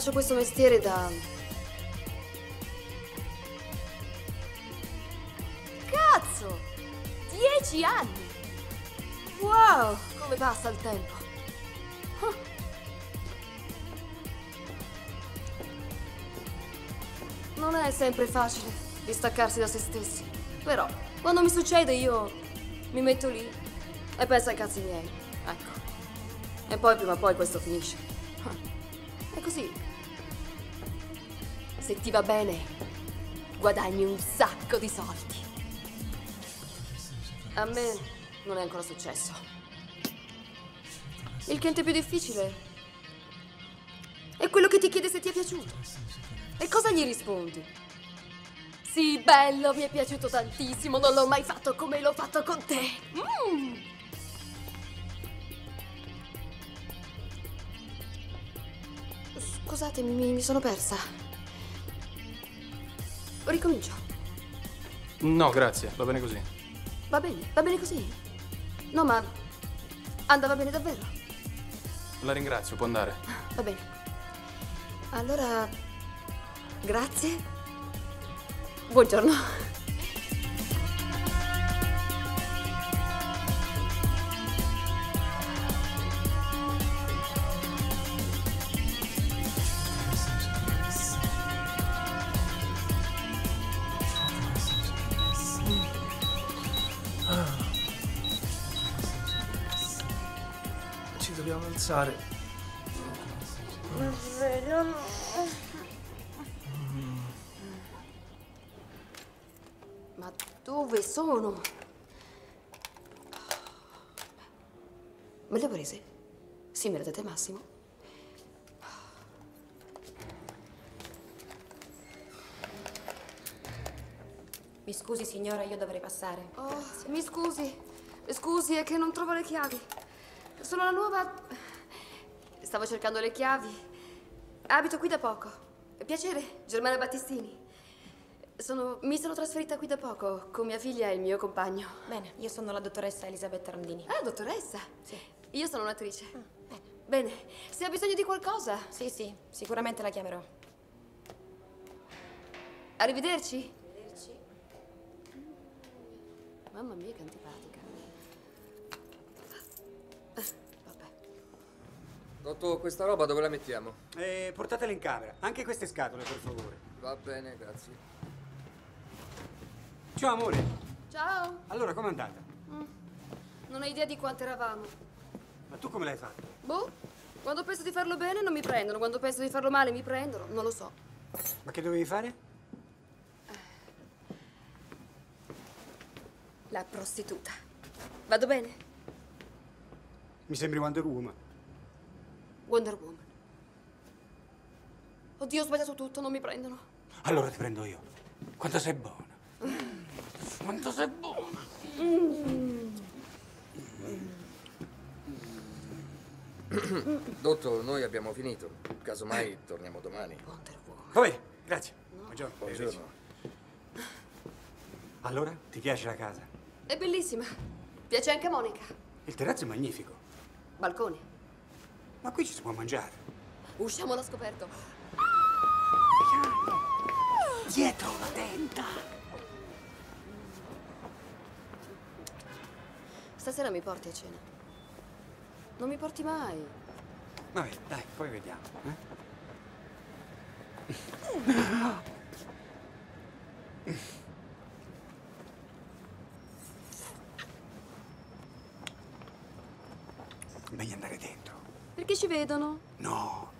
Faccio questo mestiere da... Cazzo! Dieci anni! Wow, come passa il tempo! Non è sempre facile distaccarsi da se stessi, però quando mi succede io mi metto lì e penso ai cazzi miei. Ecco. E poi prima o poi questo finisce. È così. Se ti va bene, guadagni un sacco di soldi. A me non è ancora successo. Il cliente più difficile è quello che ti chiede se ti è piaciuto. E cosa gli rispondi? Sì, bello, mi è piaciuto tantissimo, non l'ho mai fatto come l'ho fatto con te. Mm. Scusatemi, mi, mi sono persa. Ricomincio. No, grazie, va bene così. Va bene, va bene così. No, ma andava bene davvero. La ringrazio, può andare. Va bene. Allora, grazie. Buongiorno. Dobbiamo alzare. Ma dove sono? Me le ho prese? Sì, me le date Massimo? Mi scusi signora, io dovrei passare. Oh, mi scusi. Scusi, è che non trovo le chiavi. Sono la nuova... Stavo cercando le chiavi. Abito qui da poco. Piacere, Germana Battistini. Sono... Mi sono trasferita qui da poco con mia figlia e il mio compagno. Bene, io sono la dottoressa Elisabetta Rondini. Ah, dottoressa? Sì. Io sono un'attrice. bene. Bene, se ha bisogno di qualcosa, Sì, sì, sicuramente la chiamerò. arrivederci. Mamma mia, che antipatica. Dotto, questa roba dove la mettiamo? Eh, portatela in camera. Anche queste scatole, per favore. Va bene, grazie. Ciao, amore. Ciao. Allora, com'è andata? Non hai idea di quanto eravamo. Ma tu come l'hai fatto? Boh, quando penso di farlo bene non mi prendono, quando penso di farlo male mi prendono, non lo so. Ma che dovevi fare? La prostituta. Vado bene? Mi sembri Wonder Woman. Wonder Woman. Oddio, ho sbagliato tutto, non mi prendono. Allora ti prendo io. Quanto sei buona. Quanto sei buono! Dottor, noi abbiamo finito. Casomai torniamo domani. Va bene, grazie. Buongiorno. Buongiorno. Allora, ti piace la casa? È bellissima. Piace anche a Monica. Il terrazzo è magnifico. Balcone. Ma qui ci si può mangiare. Usciamo da scoperto. Dietro la tenda! Stasera mi porti a cena. Non mi porti mai. Vabbè, dai, poi vediamo. eh? Meglio andare dentro. Perché ci vedono? No,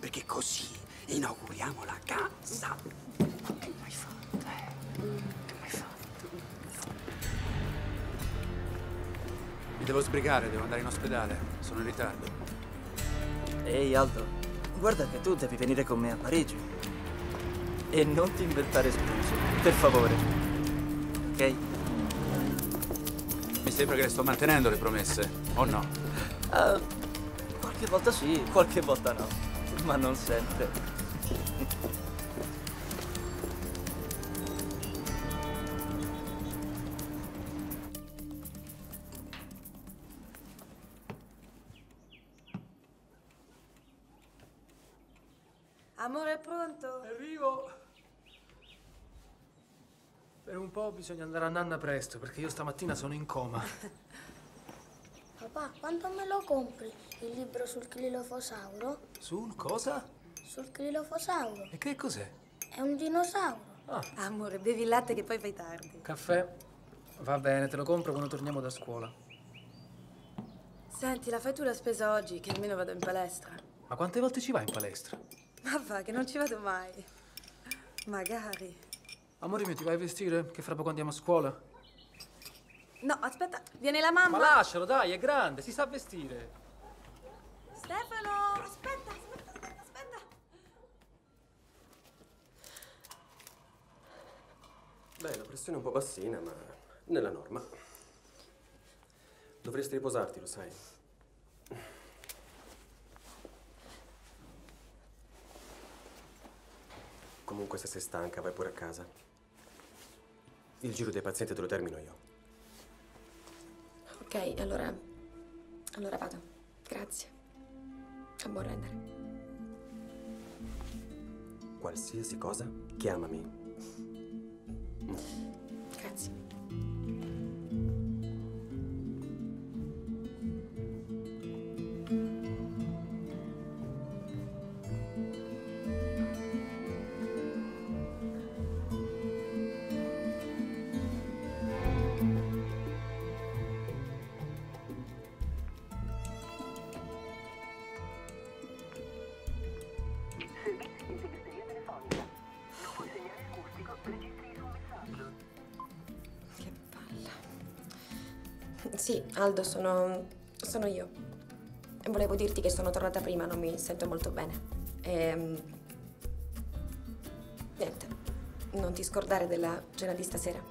perché così inauguriamo la casa. Che mai fatto, eh? Che mai fatto? Mi devo sbrigare, devo andare in ospedale. Sono in ritardo. Ehi Aldo, guarda che tu devi venire con me a Parigi. E non ti inventare scuse, per favore. Ok? Mi sembra che le sto mantenendo le promesse, o no? Ah, qualche volta sì, qualche volta no. Ma non sempre. Amore, è pronto? Arrivo. Per un po' bisogna andare a nanna presto, perché io stamattina sono in coma. Papà, quando me lo compri il libro sul clilofosauro? Sul cosa? Sul clilofosauro. E che cos'è? È un dinosauro. Amore, bevi il latte che poi fai tardi. Caffè? Va bene, te lo compro quando torniamo da scuola. Senti, la fai tu la spesa oggi, che almeno vado in palestra. Ma quante volte ci vai in palestra? Ma va, che non ci vado mai. Magari. Amore mio, ti vai a vestire? Che fra poco andiamo a scuola? No, aspetta, viene la mamma. Ma lascialo, dai, è grande, si sa vestire. Stefano, aspetta, aspetta, aspetta, aspetta. Beh, la pressione è un po' bassina, ma nella norma. Dovresti riposarti, lo sai. Comunque, se sei stanca, vai pure a casa. Il giro dei pazienti te lo termino io. Ok, allora. Allora vado. Grazie. A buon rendere. Qualsiasi cosa, chiamami. Grazie. Aldo, sono. sono io. Volevo dirti che sono tornata prima, non mi sento molto bene. E. Niente. Non ti scordare della cena di stasera.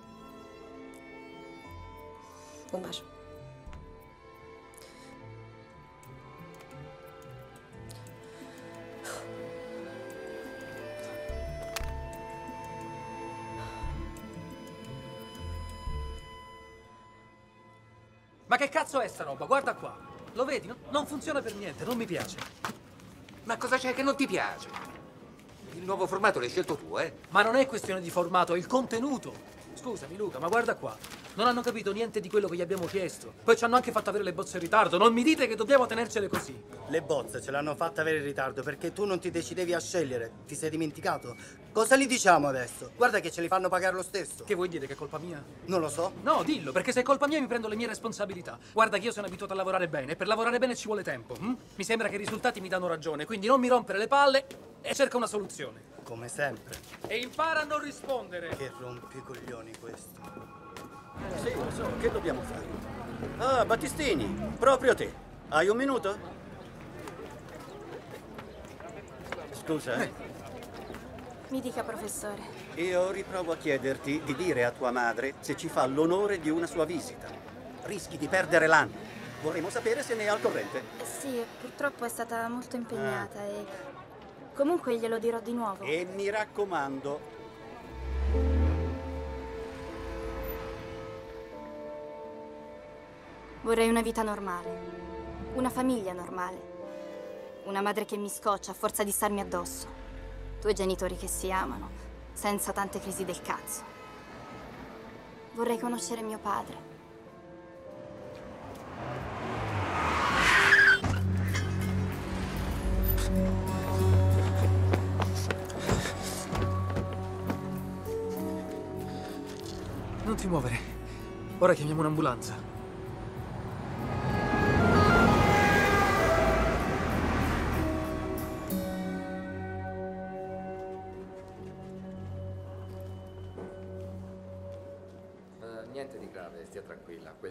Un bacio. Che cazzo è sta roba? Guarda qua. Lo vedi? No- non funziona per niente, non mi piace. Ma cosa c'è che non ti piace? Il nuovo formato l'hai scelto tu, eh? Ma non è questione di formato, è il contenuto. Scusami Luca, ma guarda qua. Non hanno capito niente di quello che gli abbiamo chiesto. Poi ci hanno anche fatto avere le bozze in ritardo. Non mi dite che dobbiamo tenercele così. Le bozze ce l'hanno fatta avere in ritardo perché tu non ti decidevi a scegliere. Ti sei dimenticato? Cosa gli diciamo adesso? Guarda che ce li fanno pagare lo stesso. Che vuoi dire che è colpa mia? Non lo so. No, dillo, perché se è colpa mia mi prendo le mie responsabilità. Guarda che io sono abituato a lavorare bene e per lavorare bene ci vuole tempo. hm? Mi sembra che i risultati mi danno ragione, quindi non mi rompere le palle e cerca una soluzione. Come sempre. E impara a non rispondere. Che rompicoglioni questo. Sì, lo so, che dobbiamo fare? Ah, Battistini, proprio te. Hai un minuto? Scusa, eh. Mi dica, professore. Io riprovo a chiederti di dire a tua madre se ci fa l'onore di una sua visita. Rischi di perdere l'anno. Vorremmo sapere se ne è al corrente. Sì, purtroppo è stata molto impegnata e... Comunque glielo dirò di nuovo. E mi raccomando, Vorrei una vita normale. Una famiglia normale. Una madre che mi scoccia a forza di starmi addosso. Due genitori che si amano, senza tante crisi del cazzo. Vorrei conoscere mio padre. Non ti muovere. Ora chiamiamo un'ambulanza.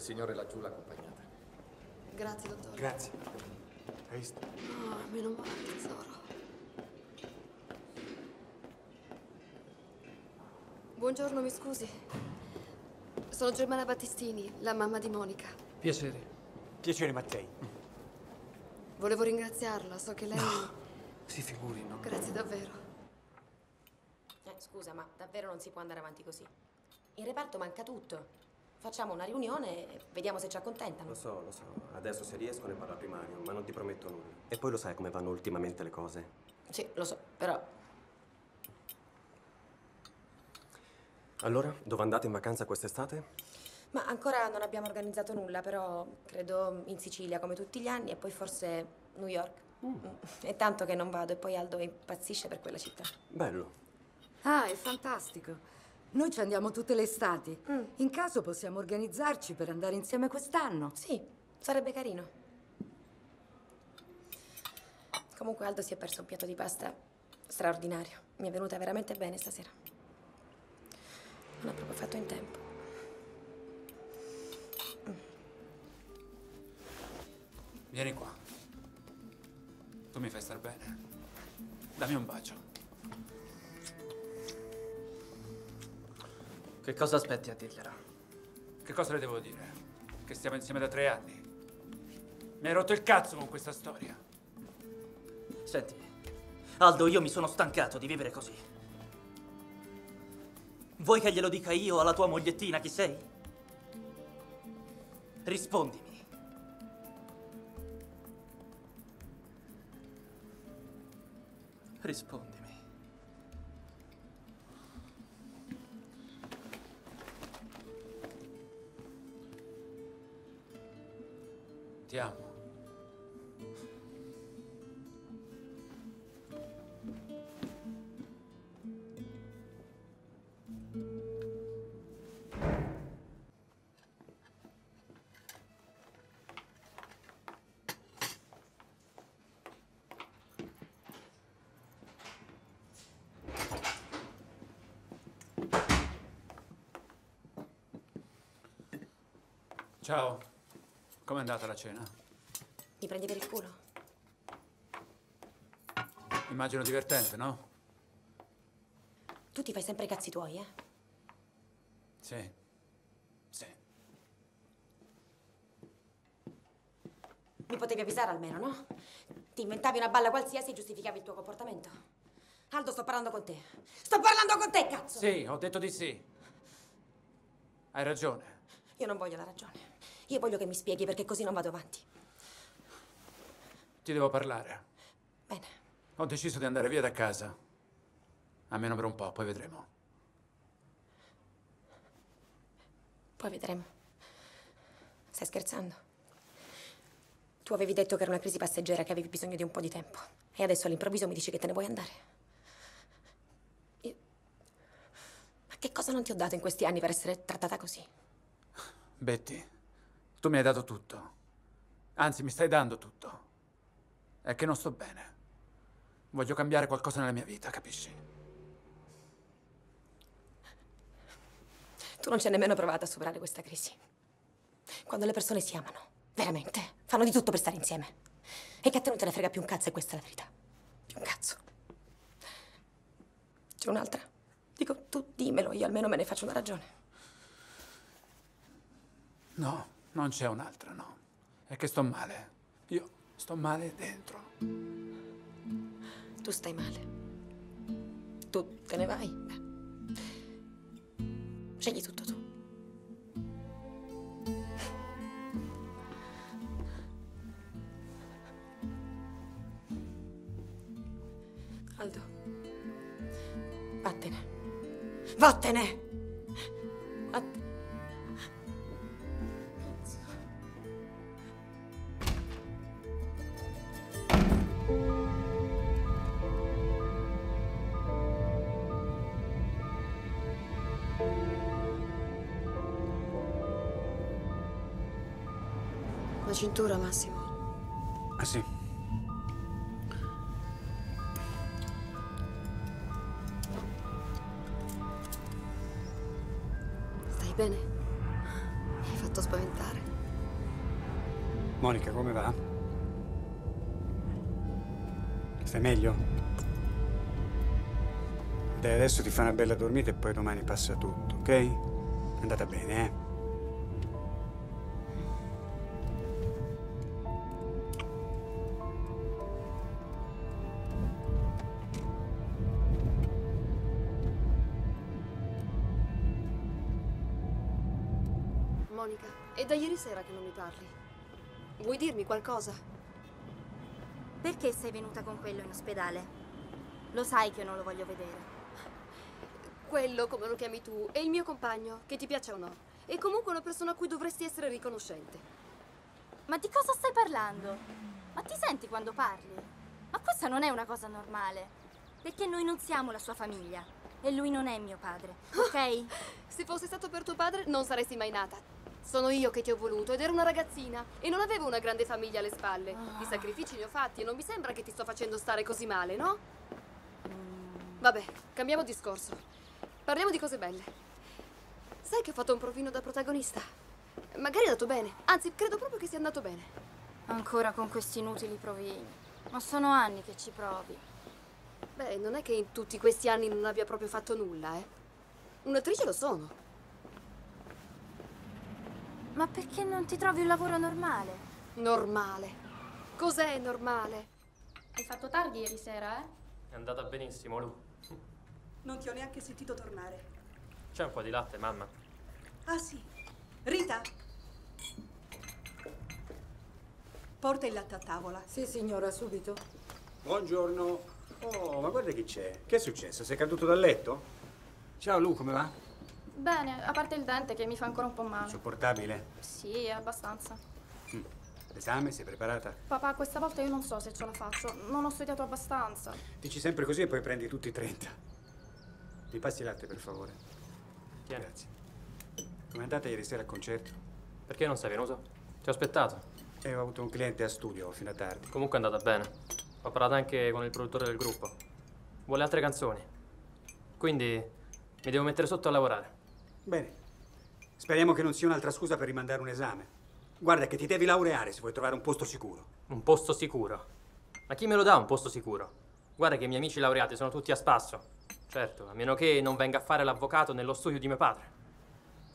Signore laggiù l'ha accompagnata. Grazie, dottore. Grazie. Hai visto? Oh, meno male, tesoro. Buongiorno, mi scusi. Sono Germana Battistini, la mamma di Monica. Piacere. Piacere, Mattei. Volevo ringraziarla, so che lei... Si figuri, no? Grazie davvero. Eh, scusa, ma davvero non si può andare avanti così. In reparto manca tutto. Facciamo una riunione e vediamo se ci accontentano. Lo so, lo so. Adesso se riesco ne parlo a primario, ma non ti prometto nulla. E poi lo sai come vanno ultimamente le cose. Sì, lo so, però Allora, dove andate in vacanza quest'estate? Ma ancora non abbiamo organizzato nulla, però credo in Sicilia come tutti gli anni e poi forse New York. Mm. È tanto che non vado e poi Aldo impazzisce per quella città. Bello. Ah, è fantastico. Noi ci andiamo tutte le estati. In caso possiamo organizzarci per andare insieme quest'anno. Sì, sarebbe carino. Comunque Aldo si è perso un piatto di pasta straordinario. Mi è venuta veramente bene stasera. Non ha proprio fatto in tempo. Vieni qua. Tu mi fai star bene. Dammi un bacio. Che cosa aspetti a dirgliela? Che cosa le devo dire? Che stiamo insieme da tre anni. Mi hai rotto il cazzo con questa storia. Senti, Aldo, io mi sono stancato di vivere così. Vuoi che glielo dica io alla tua mogliettina chi sei? Rispondimi. Rispondimi. Ti amo. Ciao. Com'è andata la cena? Mi prendi per il culo? Immagino divertente, no? Tu ti fai sempre i cazzi tuoi, eh? Sì. Sì. Mi potevi avvisare almeno, no? Ti inventavi una balla qualsiasi e giustificavi il tuo comportamento. Aldo, sto parlando con te. Sto parlando con te, cazzo! Sì, ho detto di sì. Hai ragione. Io non voglio la ragione. Io voglio che mi spieghi perché così non vado avanti. Ti devo parlare. Bene. Ho deciso di andare via da casa. Almeno per un po', poi vedremo. Poi vedremo. Stai scherzando? Tu avevi detto che era una crisi passeggera, che avevi bisogno di un po' di tempo. E adesso all'improvviso mi dici che te ne vuoi andare. Io... Ma che cosa non ti ho dato in questi anni per essere trattata così? Betty, tu mi hai dato tutto. Anzi, mi stai dando tutto. È che non sto bene. Voglio cambiare qualcosa nella mia vita, capisci? Tu non ci hai nemmeno provato a superare questa crisi. Quando le persone si amano, veramente, fanno di tutto per stare insieme. E che a te non te ne frega più un cazzo, e questa è la verità. Più un cazzo. essere un'altra? Dico, tu dimmelo, io almeno me ne faccio una ragione. No, non c'è un'altra, no. È che sto male. Io sto male dentro. Tu stai male. Tu te ne vai? Beh. Scegli tutto tu. Aldo. Vattene. Vattene! La cintura, Massimo. Ah sì? Stai bene? Mi hai fatto spaventare. Monica, come va? Stai meglio? Dai, adesso ti fai una bella dormita e poi domani passa tutto, ok? È andata bene, eh? Monica, è da ieri sera che non mi parli. Vuoi dirmi qualcosa? Perché sei venuta con quello in ospedale? Lo sai che io non lo voglio vedere. Quello, come lo chiami tu, è il mio compagno, che ti piaccia o no. È comunque una persona a cui dovresti essere riconoscente. Ma di cosa stai parlando? Ma ti senti quando parli? Ma questa non è una cosa normale. Perché noi non siamo la sua famiglia. E lui non è mio padre, ok? Se fosse stato per tuo padre, non saresti mai nata. Sono io che ti ho voluto ed ero una ragazzina e non avevo una grande famiglia alle spalle. I sacrifici li ho fatti e non mi sembra che ti sto facendo stare così male, no? Vabbè, cambiamo discorso. Parliamo di cose belle. Sai che ho fatto un provino da protagonista? Magari è andato bene. Anzi, credo proprio che sia andato bene. Ancora con questi inutili provini. Ma sono anni che ci provi. Beh, non è che in tutti questi anni non abbia proprio fatto nulla, eh. Un'attrice lo sono. Ma perché non ti trovi un lavoro normale? Normale. Cos'è normale? Hai fatto tardi ieri sera, eh? È andata benissimo, Lu. Non ti ho neanche sentito tornare. C'è un po' di latte, mamma. Ah sì. Rita? Porta il latte a tavola. Sì, signora, subito. Buongiorno. Oh, ma guarda chi c'è. Che è successo? Sei caduto dal letto? Ciao Lu, come va? Bene, a parte il dente che mi fa ancora un po' male. Sopportabile? Sì, abbastanza. Mm. L'esame, sei preparata? Papà, questa volta io non so se ce la faccio. Non ho studiato abbastanza. Dici sempre così e poi prendi tutti i 30. Mi passi il latte, per favore? Tieni. Grazie. Com'è andata ieri sera al concerto? Perché non sei venuto? Ti ho aspettato. E ho avuto un cliente a studio fino a tardi. Comunque è andata bene. Ho parlato anche con il produttore del gruppo. Vuole altre canzoni. Quindi mi devo mettere sotto a lavorare. Bene. Speriamo che non sia un'altra scusa per rimandare un esame. Guarda che ti devi laureare se vuoi trovare un posto sicuro. Un posto sicuro? Ma chi me lo dà un posto sicuro? Guarda che i miei amici laureati sono tutti a spasso. Certo, a meno che non venga a fare l'avvocato nello studio di mio padre.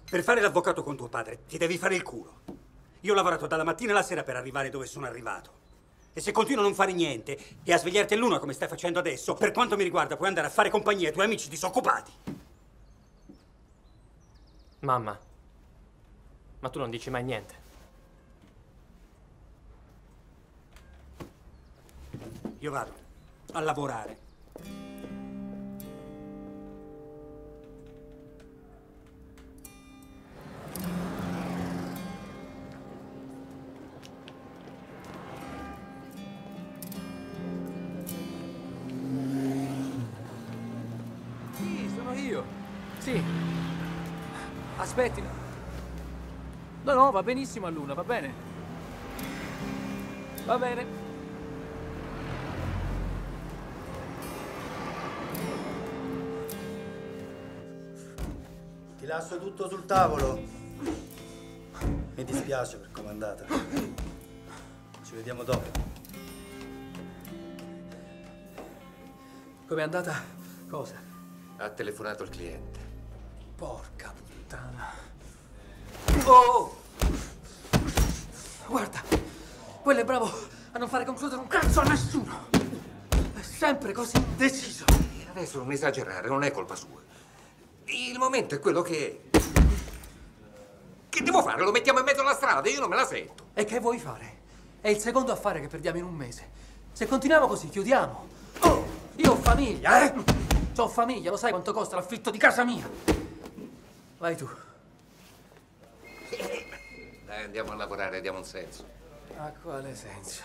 Per fare l'avvocato con tuo padre ti devi fare il culo. Io ho lavorato dalla mattina alla sera per arrivare dove sono arrivato. E se continuo a non fare niente e a svegliarti all'una come stai facendo adesso, per quanto mi riguarda puoi andare a fare compagnia ai tuoi amici disoccupati. Mamma, ma tu non dici mai niente. Io vado a lavorare. Va benissimo a Luna, va bene. Va bene. Ti lascio tutto sul tavolo. Mi dispiace per com'è andata. Ci vediamo dopo. Com'è andata? Cosa? Ha telefonato il cliente. Porca puttana. Oh! Guarda, quello è bravo a non fare concludere un cazzo a nessuno. È sempre così deciso. Adesso non esagerare, non è colpa sua. Il momento è quello che è. Che devo fare? Lo mettiamo in mezzo alla strada, io non me la sento. E che vuoi fare? È il secondo affare che perdiamo in un mese. Se continuiamo così, chiudiamo. Oh, io ho famiglia, eh? Ho famiglia, lo sai quanto costa l'affitto di casa mia? Vai tu. Dai, andiamo a lavorare, diamo un senso. A quale senso?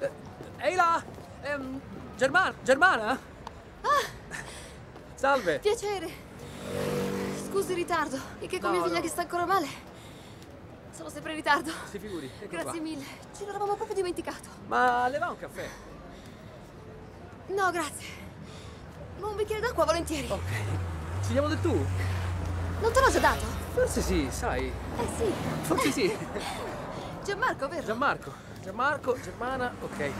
Eh, Ehi là! Ehm, Germana? Germana? Salve! Piacere. Scusi il ritardo. E che con No, mia figlia no. che sta ancora male. Sono sempre in ritardo. Si figuri, ecco Grazie qua. mille. Ce l'eravamo proprio dimenticato. Ma le va un caffè? No, grazie. Ma un bicchiere d'acqua volentieri. Ok. Ci diamo del tu? Non te l'ho già dato? Forse sì, sai. Eh sì. Forse sì. Gianmarco, vero? Gianmarco. Gianmarco, Germana, ok.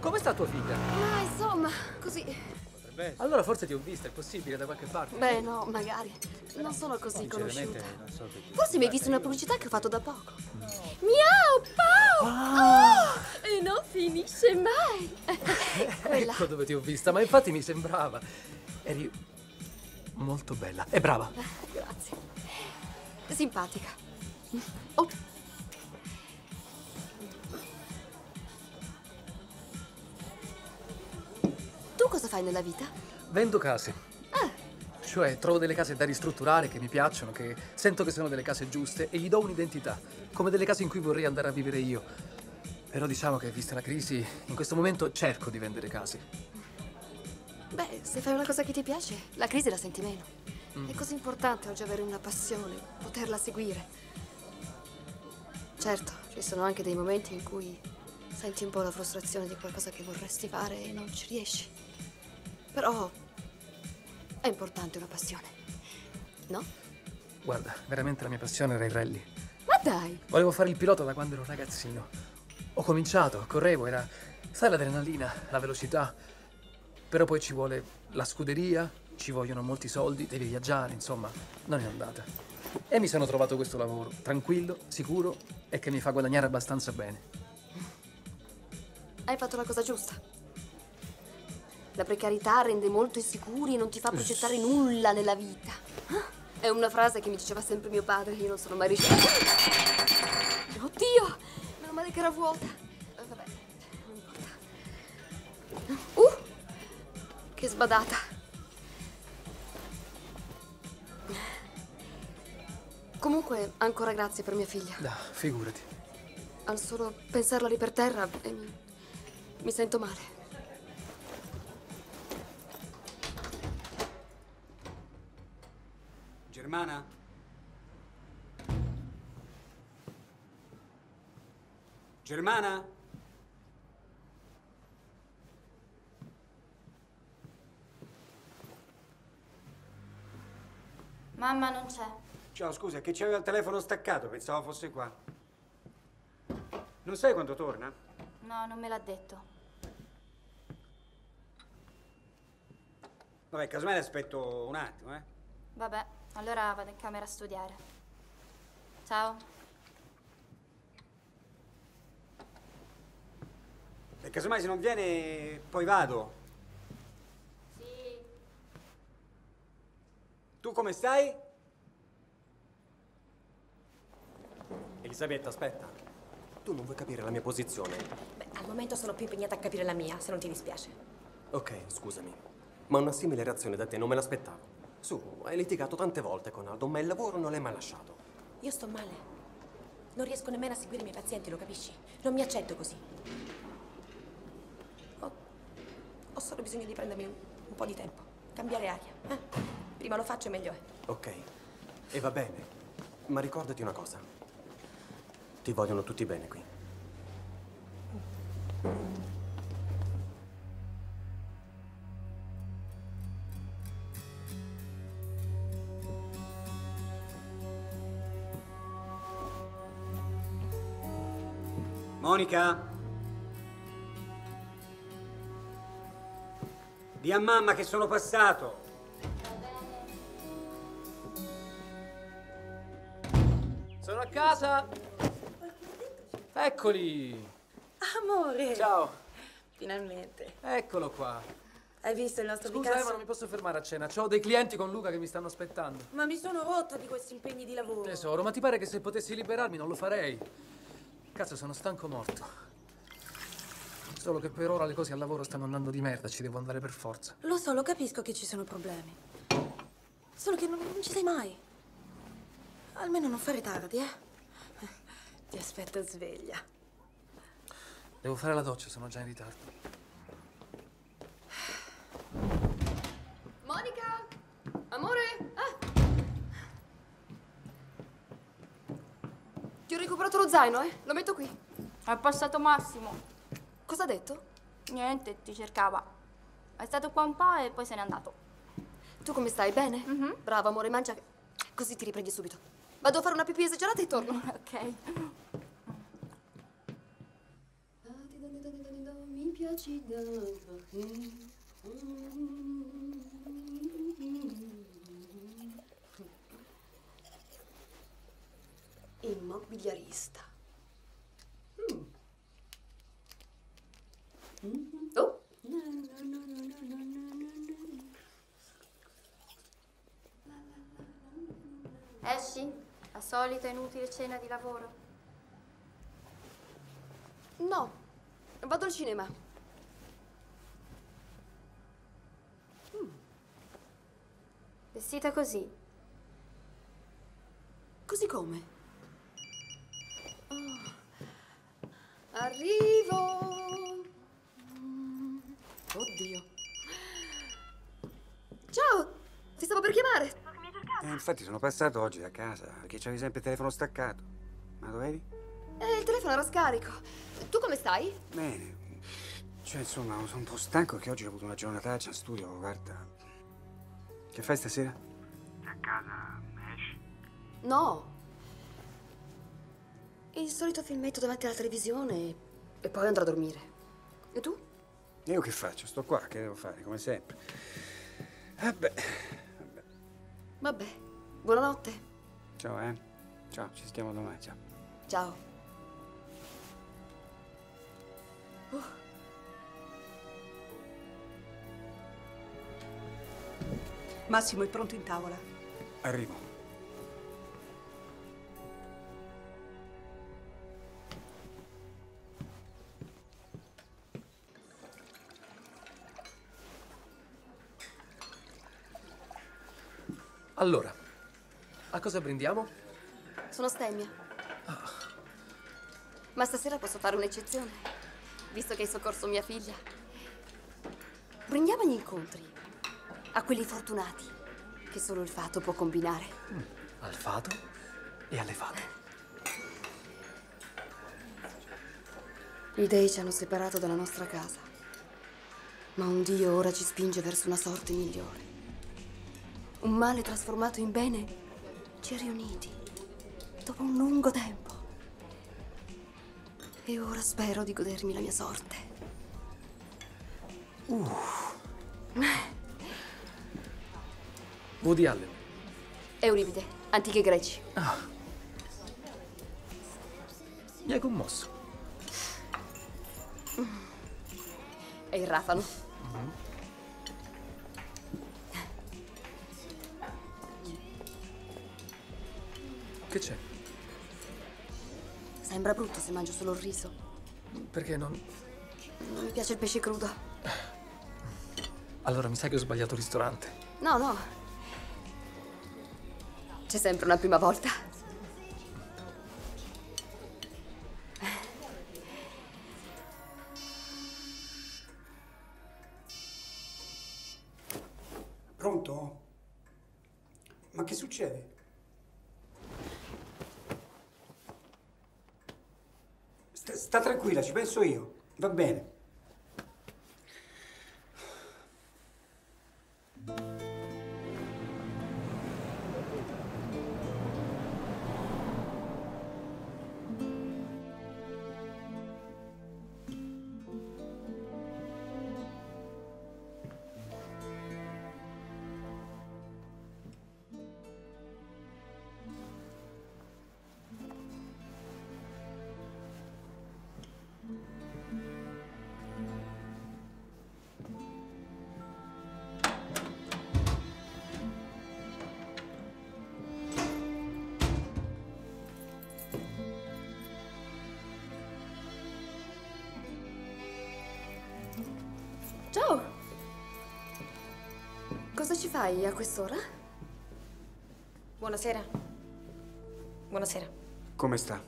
Come sta tua figlia? Ma insomma, così. Allora forse ti ho vista, è possibile, da qualche parte? Beh, no, magari. Non sono così conosciuta. non so che Forse mi hai visto in una pubblicità che ho fatto da poco. Miau, Pau! Oh, e non finisce mai. Quella. Ecco dove ti ho vista, ma infatti mi sembrava. Eri molto bella e brava. Grazie. Simpatica. Oh. Tu cosa fai nella vita? Vendo case. Ah, Cioè, trovo delle case da ristrutturare che mi piacciono, che sento che sono delle case giuste e gli do un'identità, come delle case in cui vorrei andare a vivere io. Però diciamo che, vista la crisi, in questo momento cerco di vendere case. beh, se fai una cosa che ti piace, la crisi la senti meno. Mm. È così importante oggi avere una passione, poterla seguire. Certo, ci sono anche dei momenti in cui senti un po' la frustrazione di qualcosa che vorresti fare e non ci riesci. Però è importante una passione, no? Guarda, veramente la mia passione era il rally. Ma dai! Volevo fare il pilota da quando ero ragazzino. Ho cominciato, correvo, era. Sai l'adrenalina, la velocità. Però poi ci vuole la scuderia, ci vogliono molti soldi, devi viaggiare, insomma, non è andata. E mi sono trovato questo lavoro, tranquillo, sicuro e che mi fa guadagnare abbastanza bene. Hai fatto la cosa giusta. La precarietà rende molto insicuri e non ti fa progettare nulla nella vita. È una frase che mi diceva sempre mio padre, io non sono mai riuscita. Oddio! Meno male che era vuota. Eh, Vabbè, non importa. Uh! Che sbadata. Comunque, ancora grazie per mia figlia. Da, figurati. Al solo pensarla lì per terra mi, mi sento male. Germana? Germana? Mamma non c'è. Ciao, scusa, che c'aveva il telefono staccato, pensavo fosse qua. Non sai quando torna? No, non me l'ha detto. Vabbè, casomai aspetto un attimo, eh. Vabbè, allora vado in camera a studiare. Ciao. E casomai se non viene, poi vado. Sì. Tu come stai? Elisabetta, aspetta. Tu non vuoi capire la mia posizione. Beh, al momento sono più impegnata a capire la mia, se non ti dispiace. Ok, scusami. Ma una simile reazione da te non me l'aspettavo. Su, hai litigato tante volte con Aldo, ma il lavoro non l'hai mai lasciato. Io sto male. Non riesco nemmeno a seguire i miei pazienti, lo capisci? Non mi accetto così. Ho, ho solo bisogno di prendermi un, un po' di tempo, cambiare aria. eh? Prima lo faccio, meglio è. Ok, e va bene. Ma ricordati una cosa. Ti vogliono tutti bene qui. Monica? Di a mamma che sono passato. Sono a casa. Eccoli. Amore. Ciao. Finalmente. Eccolo qua. Hai visto il nostro Scusa, Picasso? Eva, non mi posso fermare a cena. Ho dei clienti con Luca che mi stanno aspettando. Ma mi sono rotta di questi impegni di lavoro. Tesoro, ma ti pare che se potessi liberarmi non lo farei? Cazzo, sono stanco morto. Solo che per ora le cose al lavoro stanno andando di merda, ci devo andare per forza. Lo so, lo capisco che ci sono problemi. Solo che non, non ci sei mai. Almeno non fare tardi, eh? Ti aspetto sveglia. Devo fare la doccia, sono già in ritardo. Recuperato lo zaino, eh? Lo metto qui. È passato Massimo. Cosa ha detto? Niente, ti cercava. È stato qua un po' e poi se n'è andato. Tu come stai? Bene? Bravo, amore, mangia. Così ti riprendi subito. Vado a fare una pipì esagerata e torno. ok. Mi piaci Immobiliarista. Oh. Esci? La solita inutile cena di lavoro. No, vado al cinema. Vestita così. Così come? Arrivo. Mm. Oddio. Ciao, ti stavo per chiamare. Eh, infatti sono passato oggi da casa, perché c'avevi sempre il telefono staccato. Ma dove eri? Eh, il telefono era scarico. Tu come stai? Bene. Cioè, insomma, sono un po' stanco che oggi ho avuto una giornataccia in studio, guarda. Che fai stasera? A casa, esci? No. Il solito filmetto davanti alla televisione e poi andrò a dormire. E tu? Io che faccio? Sto qua, che devo fare, come sempre. Vabbè. Vabbè. Buonanotte. Ciao, eh. Ciao, ci sentiamo domani, ciao. Ciao. Uh. Massimo è pronto in tavola. Arrivo. Allora, a cosa brindiamo? Sono Stemmia. Ma stasera posso fare un'eccezione, visto che hai soccorso mia figlia. Brindiamo agli incontri, a quelli fortunati, che solo il fato può combinare. Al fato e alle fate. I dei ci hanno separato dalla nostra casa, ma un Dio ora ci spinge verso una sorte migliore. Un male trasformato in bene ci ha riuniti dopo un lungo tempo. E ora spero di godermi la mia sorte. Woody Allen. Euripide, antichi greci. Mi hai commosso. E il rafano. Che c'è? Sembra brutto se mangio solo il riso. Perché non... Non mi piace il pesce crudo. Allora mi sa che ho sbagliato ristorante. No, no. C'è sempre una prima volta. Penso io. Va bene. Ciao! Cosa ci fai a quest'ora? Buonasera. Buonasera. Come sta?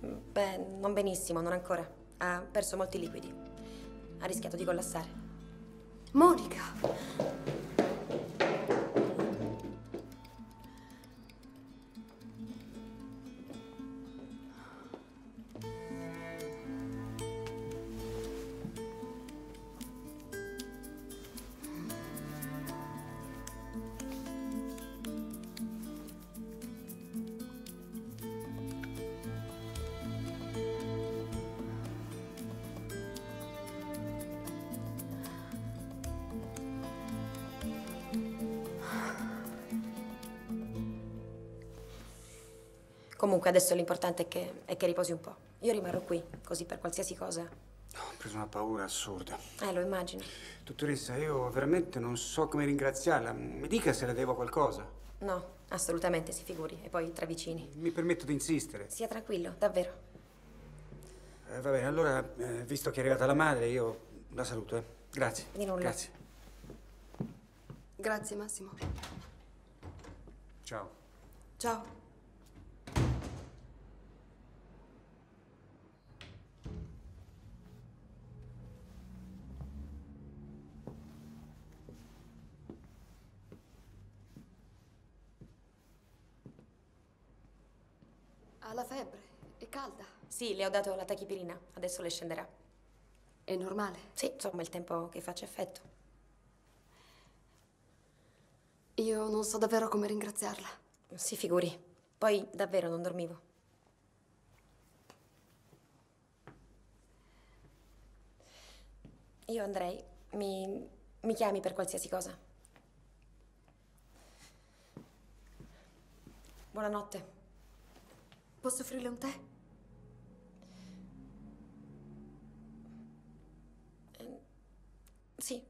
Beh, non benissimo, non ancora. Ha perso molti liquidi. Ha rischiato di collassare. Monica! Adesso l'importante è che, è che riposi un po'. Io rimarrò qui, così per qualsiasi cosa. Ho preso una paura assurda. Eh, lo immagino. Dottoressa, io veramente non so come ringraziarla. Mi dica se le devo qualcosa. No, assolutamente, si figuri. E poi tra vicini. Mi permetto di insistere. Sia tranquillo, davvero. Eh, va bene, allora, eh, visto che è arrivata la madre, io la saluto, eh. Grazie. Di nulla. Grazie. Grazie, Massimo. Ciao. Ciao. Ha la febbre, è calda. Sì, le ho dato la tachipirina. Adesso le scenderà. È normale? Sì, insomma, il tempo che faccia effetto. Io non so davvero come ringraziarla. Si figuri. Poi davvero non dormivo. Io andrei. Mi, mi chiami per qualsiasi cosa. Buonanotte. Posso offrirle un tè? Sì.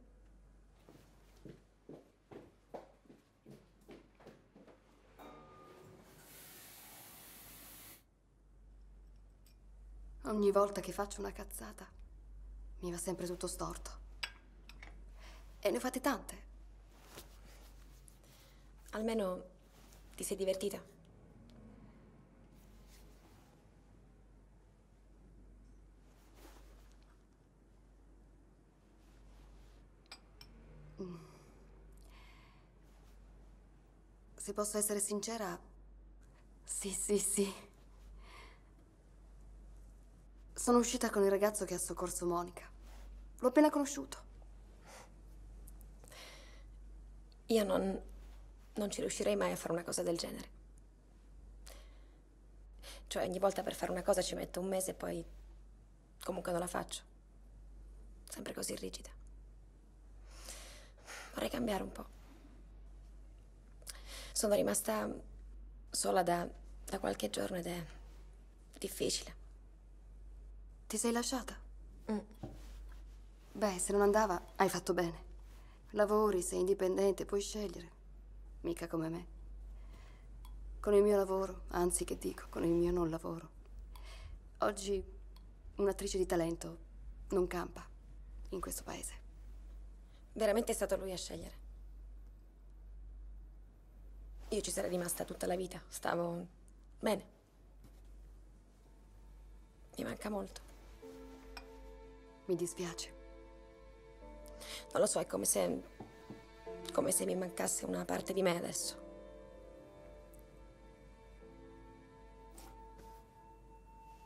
Ogni volta che faccio una cazzata, mi va sempre tutto storto. E ne fate tante. Almeno ti sei divertita? Se posso essere sincera, sì, sì, sì. Sono uscita con il ragazzo che ha soccorso Monica. L'ho appena conosciuto. Io non, non ci riuscirei mai a fare una cosa del genere. Cioè, ogni volta per fare una cosa ci metto un mese e poi comunque non la faccio. Sempre così rigida. Vorrei cambiare un po'. Sono rimasta sola da, da qualche giorno ed è difficile. Ti sei lasciata? Beh, se non andava, hai fatto bene. Lavori, sei indipendente, puoi scegliere. Mica come me. Con il mio lavoro, anzi che dico, con il mio non lavoro. Oggi un'attrice di talento non campa in questo paese. Veramente è stato lui a scegliere. Io ci sarei rimasta tutta la vita. Stavo bene. Mi manca molto. Mi dispiace. Non lo so, è come se. come se mi mancasse una parte di me adesso.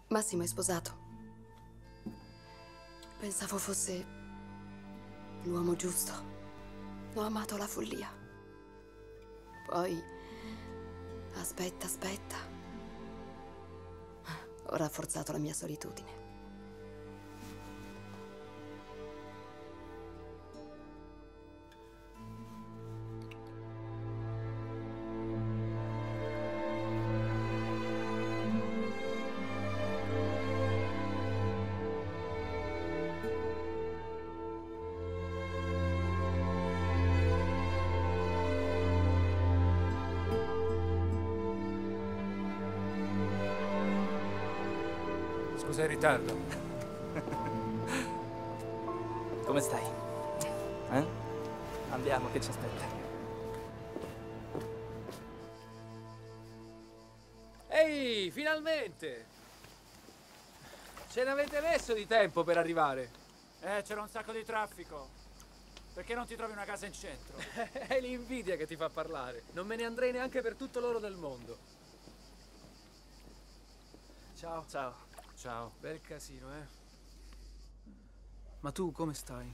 Massimo è sposato. Pensavo fosse l'uomo giusto. L'ho amato alla follia. Poi Aspetta, aspetta. Ho rafforzato la mia solitudine. Scusa il ritardo. Come stai? Eh? Andiamo, che ci aspetta? Ehi, finalmente! Ce n'avete messo di tempo per arrivare? Eh, c'era un sacco di traffico. Perché non ti trovi una casa in centro? È l'invidia che ti fa parlare. Non me ne andrei neanche per tutto l'oro del mondo. Ciao. Ciao. Ciao. Bel casino, eh. Ma tu come stai?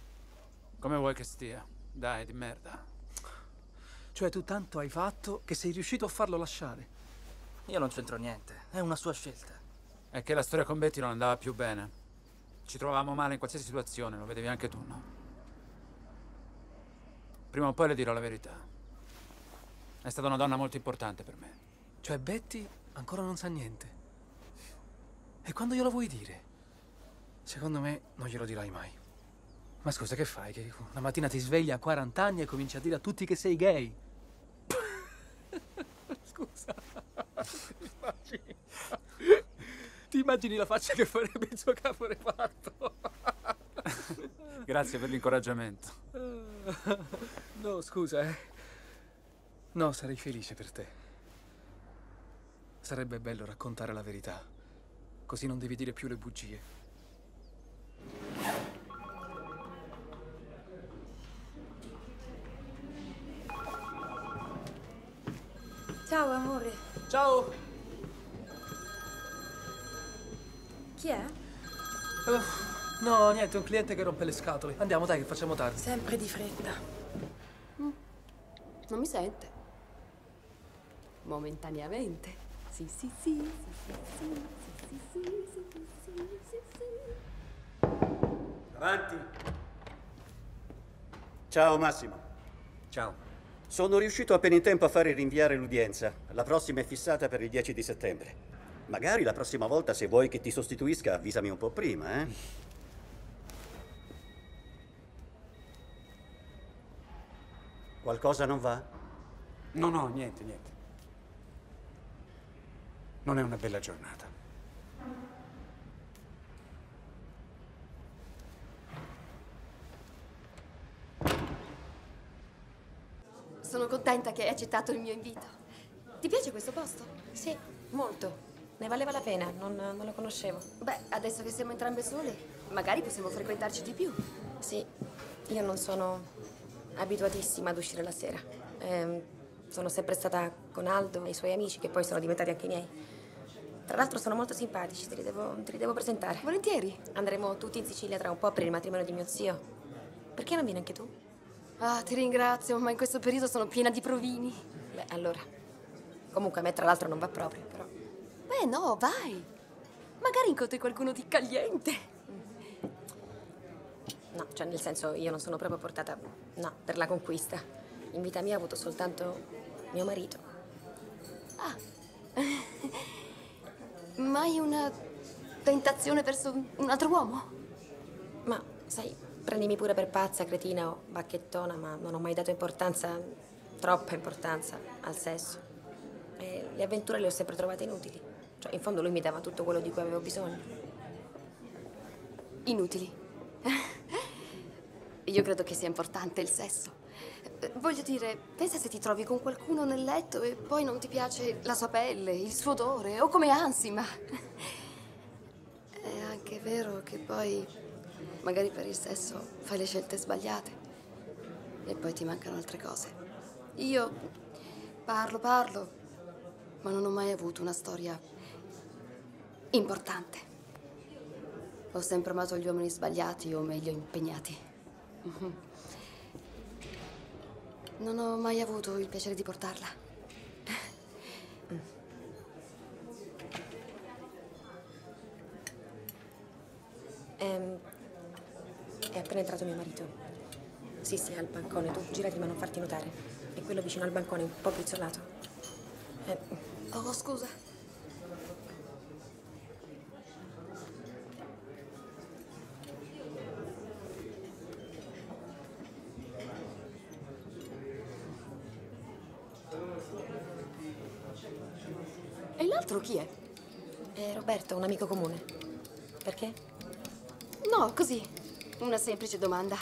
Come vuoi che stia? Dai, di merda. Cioè tu tanto hai fatto che sei riuscito a farlo lasciare. Io non c'entro niente, è una sua scelta. È che la storia con Betty non andava più bene. Ci trovavamo male in qualsiasi situazione, lo vedevi anche tu, no? Prima o poi le dirò la verità. È stata una donna molto importante per me. Cioè Betty ancora non sa niente. E quando glielo vuoi dire? Secondo me non glielo dirai mai. Ma scusa, che fai? Che una mattina ti svegli a 40 anni e cominci a dire a tutti che sei gay? scusa. Ti immagini? Ti immagini la faccia che farebbe il suo caporeparto? Grazie per l'incoraggiamento. No, scusa, eh. No, sarei felice per te. Sarebbe bello raccontare la verità. Così non devi dire più le bugie. Ciao, amore. Ciao. Chi è? Uh, no, niente, un cliente che rompe le scatole. Andiamo, dai, che facciamo tardi. Sempre di fretta. Non mi sente. Momentaneamente. Sì, sì, sì, Avanti. Ciao Massimo. Ciao. Sono riuscito appena in tempo a fare rinviare l'udienza. La prossima è fissata per il 10 di settembre. Magari la prossima volta, se vuoi che ti sostituisca, avvisami un po' prima, eh? Qualcosa non va? No, no, niente, niente. Non è una bella giornata. Sono contenta che hai accettato il mio invito. Ti piace questo posto? Sì, molto. Ne valeva la pena, non, non lo conoscevo. Beh, adesso che siamo entrambe sole, magari possiamo frequentarci di più. Sì, io non sono abituatissima ad uscire la sera. Ehm, sono sempre stata con Aldo e i suoi amici, che poi sono diventati anche miei. Tra l'altro sono molto simpatici, te li devo, te li devo presentare. Volentieri. Andremo tutti in Sicilia tra un po' per il matrimonio di mio zio. Perché non vieni anche tu? Ah, ti ringrazio, ma in questo periodo sono piena di provini. Beh, allora. Comunque a me tra l'altro non va proprio, però. Beh, no, vai. Magari incontri qualcuno di caliente. No, cioè nel senso io non sono proprio portata, no, per la conquista. In vita mia ho avuto soltanto mio marito. Ah. Mai una tentazione verso un altro uomo? Ma, sai, prendimi pure per pazza, cretina o bacchettona, ma non ho mai dato importanza, troppa importanza, al sesso. E le avventure le ho sempre trovate inutili. Cioè, in fondo lui mi dava tutto quello di cui avevo bisogno. Inutili. Io credo che sia importante il sesso. Eh, Voglio dire, pensa se ti trovi con qualcuno nel letto e poi non ti piace la sua pelle, il suo odore o come ansima. È anche vero che poi magari per il sesso fai le scelte sbagliate e poi ti mancano altre cose. Io parlo, parlo, ma non ho mai avuto una storia importante. Ho sempre amato gli uomini sbagliati o meglio impegnati. Non ho mai avuto il piacere di portarla. Ehm, è appena entrato mio marito. Sì, sì, al bancone. Tu girati ma non farti notare. È quello vicino al bancone, un po' pizzolato. Eh, Oh, scusa. E l'altro chi è? è Roberto, un amico comune. Perché? No, così. Una semplice domanda.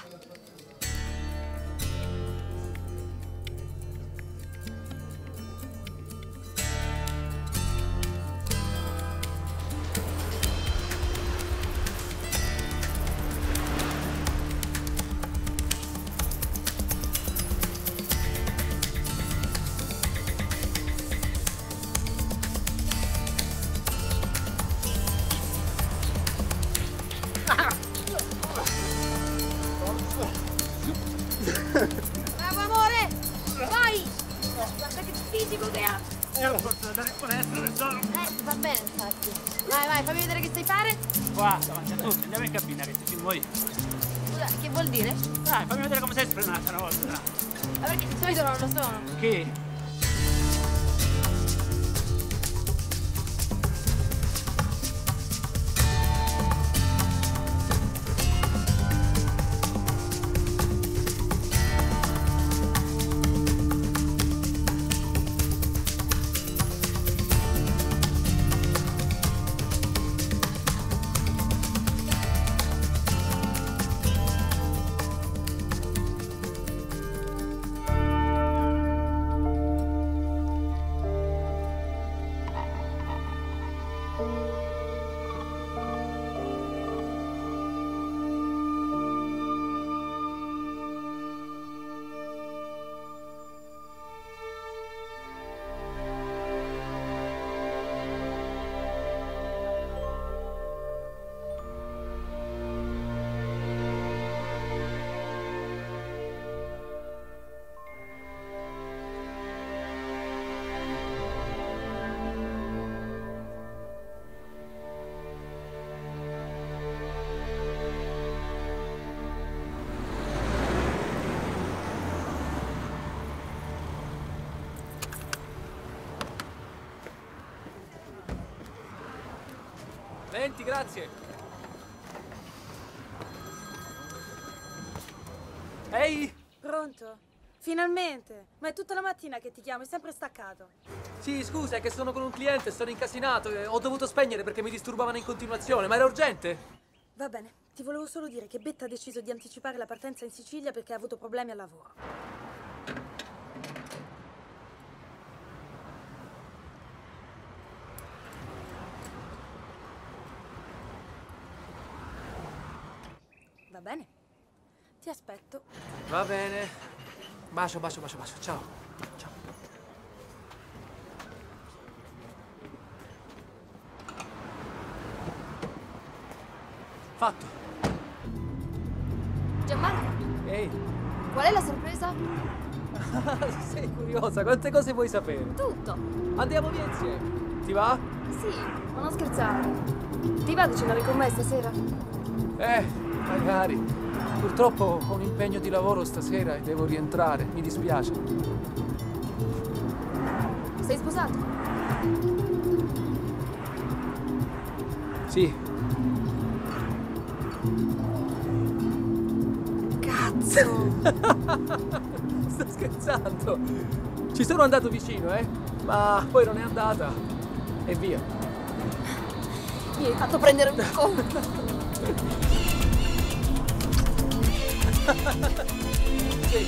Venti, grazie. Ehi! Pronto? Finalmente! Ma è tutta la mattina che ti chiamo, è sempre staccato. Sì, scusa, è che sono con un cliente, sono incasinato e ho dovuto spegnere perché mi disturbavano in continuazione, ma era urgente. Va bene, ti volevo solo dire che Betta ha deciso di anticipare la partenza in Sicilia perché ha avuto problemi al lavoro. Va bene? Ti aspetto. Va bene. Bacio, bacio, bacio, bacio. Ciao. Ciao. Fatto. Gianmarco, Ehi. qual è la sorpresa? Sei curiosa, quante cose vuoi sapere? Tutto. Andiamo via insieme. Ti va? Sì, ma non scherzare. Ti va di cenare con me stasera? Eh, magari. Purtroppo ho un impegno di lavoro stasera e devo rientrare. Mi dispiace. Sei sposato? Sì. Cazzo! Sto scherzando. Ci sono andato vicino, eh? Ma poi non è andata. E via. Mi hai fatto prendere un colpo. sei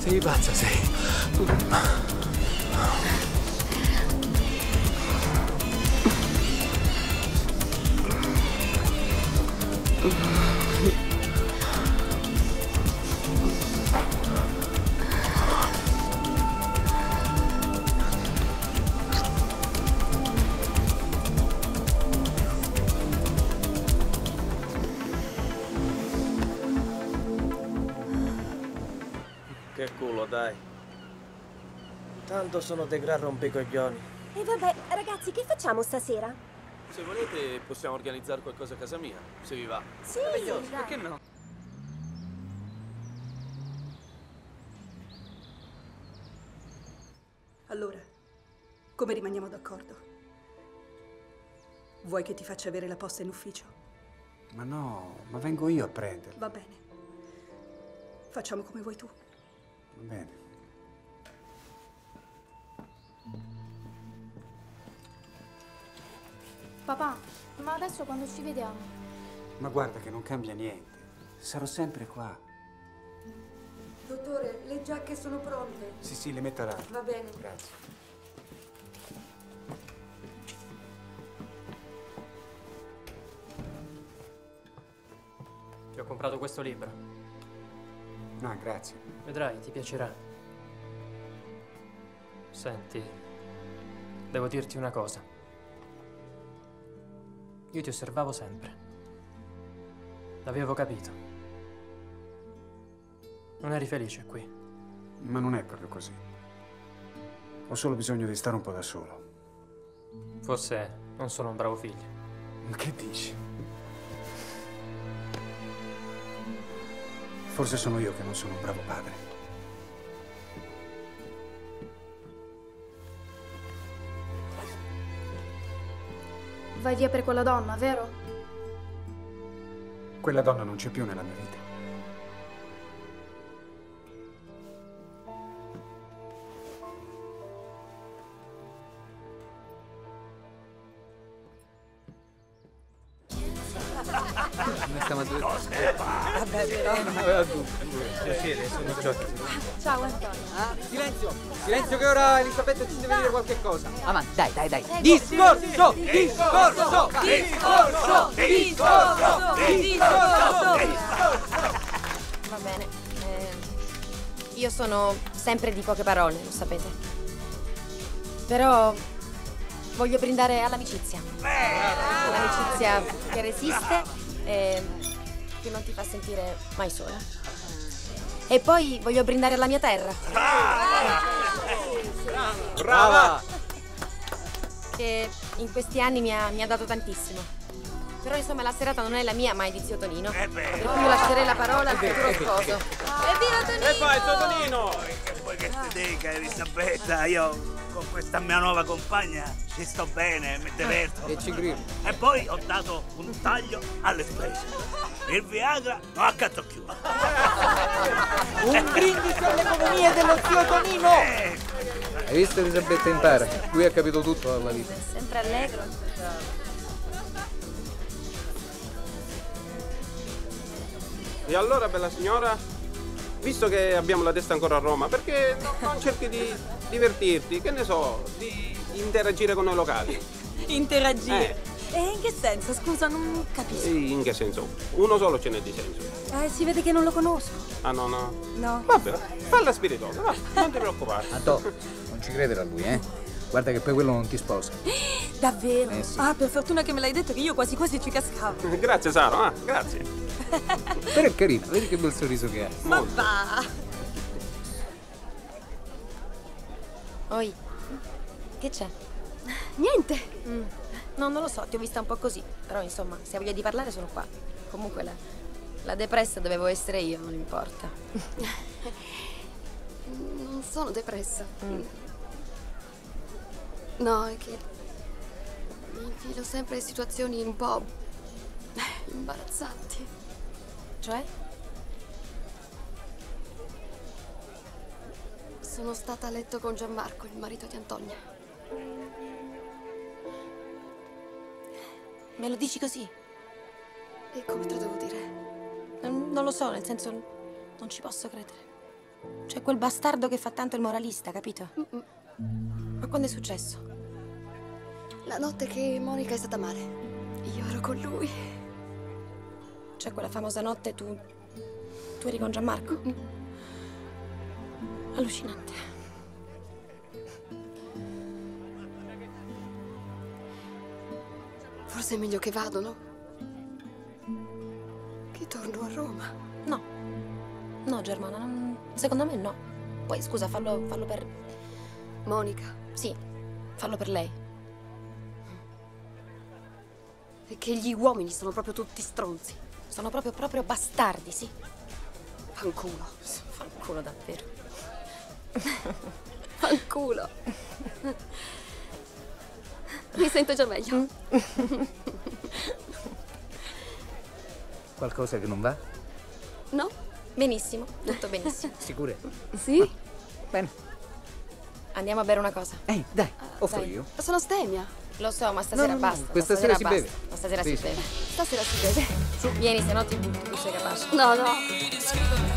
Sei pazza, sei. Che culo, dai. Tanto sono dei gran rompicoglioni. E vabbè, ragazzi, che facciamo stasera? Se volete possiamo organizzare qualcosa a casa mia, se vi va. Sì, Meraviglioso, sì, perché no? Allora, come rimaniamo d'accordo? Vuoi che ti faccia avere la posta in ufficio? Ma no, ma vengo io a prenderla. Va bene. Facciamo come vuoi tu. Bene. Papà, ma adesso quando ci vediamo? Ma guarda che non cambia niente. Sarò sempre qua. Dottore, le giacche sono pronte. Sì, sì, le metto là. Va bene. Grazie. Ti ho comprato questo libro. No, grazie. Vedrai, ti piacerà. Senti, devo dirti una cosa. Io ti osservavo sempre. L'avevo capito. Non eri felice qui. Ma non è proprio così. Ho solo bisogno di stare un po' da solo. Forse non sono un bravo figlio. Che dici? Forse sono io che non sono un bravo padre. Vai via per quella donna, vero? Quella donna non c'è più nella mia vita. Piacere, sono Giotti. Ciao Antonio. Silenzio! Silenzio che ora Elisabetta ci deve dire qualche cosa. Avanti, dai, dai, dai. Discorso! Discorso! Discorso! Discorso! Discorso! Va bene. Eh, io sono sempre di poche parole, lo sapete. Però voglio brindare all'amicizia. L'amicizia che resiste e che non ti fa sentire mai sola. E poi voglio brindare alla mia terra. Brava! Che in questi anni mi ha, mi ha dato tantissimo. Però insomma la serata non è la mia, ma è di zio Tonino. Per cui lascerei la parola al futuro sposo. Evviva Tonino! E vai, zio Tonino! Che ti dica, Elisabetta? Io con questa mia nuova compagna ci sto bene, mi diverto. E ci grillo. E poi ho dato un taglio alle spese. Il Viagra non ha cazzo più. Un brindisi all'economia dello zio Tonino! Hai visto Elisabetta impara? Lui ha capito tutto dalla vita. Sempre allegro. E allora, bella signora, visto che abbiamo la testa ancora a Roma, perché no- non cerchi di divertirti, che ne so, di interagire con noi locali? Interagire. E in che senso? Scusa, non capisco. In che senso? Uno solo ce n'è di senso. Eh, si vede che non lo conosco. Ah no, no. No. Vabbè, falla spiritosa, va, non ti preoccupare. Anto, non ci credere a lui, eh? Guarda che poi quello non ti sposa. Davvero? Eh, sì. Ah, per fortuna che me l'hai detto che io quasi quasi ci cascavo. Grazie Sara, ah, grazie. Però è carina, vedi che bel sorriso che ha. Ma va! Oi, che c'è? Niente. Mm. No, non lo so, ti ho vista un po' così. Però insomma, se hai voglia di parlare sono qua. Comunque la, la depressa dovevo essere io, non importa. Non sono depressa. Mm. No, è che mi infilo sempre in situazioni un po' imbarazzanti. Cioè? Sono stata a letto con Gianmarco, il marito di Antonia. Me lo dici così? E come te lo devo dire? Non, lo so, nel senso, non ci posso credere. Cioè, quel bastardo che fa tanto il moralista, capito? Ma quando è successo? La notte che Monica è stata male. Io ero con lui. Cioè, quella famosa notte tu. tu eri con Gianmarco? Allucinante. Forse è meglio che vado, no? Che torno a Roma. No. No, Germana, non- secondo me no. Poi scusa, fallo, fallo per. Monica. Sì, fallo per lei. Che gli uomini sono proprio tutti stronzi. Sono proprio, proprio bastardi, sì. Fanculo. Fanculo davvero. Fanculo. Mi sento già meglio. Qualcosa che non va? No? Benissimo, tutto benissimo. Sicure? Sì? Bene. Andiamo a bere una cosa. Ehi, dai, offro dai. io. Sono stemia. Lo so, ma stasera No, no, no, basta. questa stasera sera si basta. beve. Ma stasera Sì, si beve. Stasera si beve. Su, vieni, se no ti butto, tu sei capace. No, no.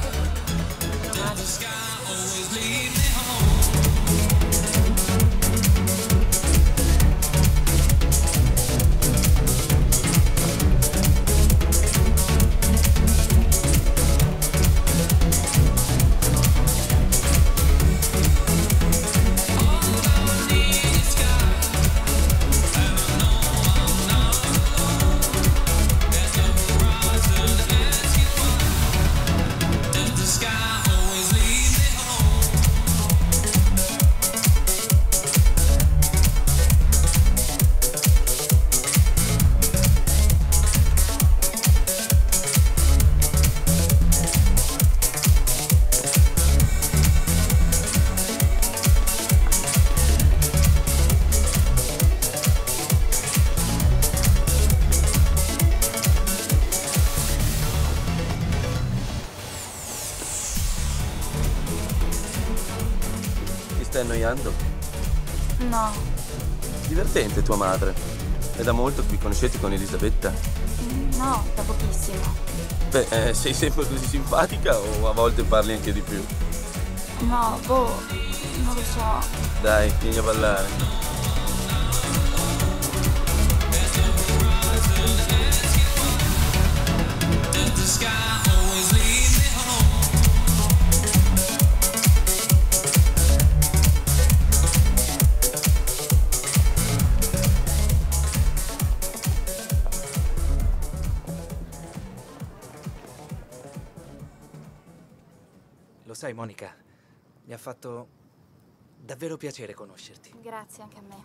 Tua madre. È da molto che vi conoscete con Elisabetta? no, da pochissimo. Beh, eh, sei sempre così simpatica o a volte parli anche di più? No, boh, non lo so. Dai, vieni a ballare. Lo sai, Monica, mi ha fatto davvero piacere conoscerti. Grazie anche a me.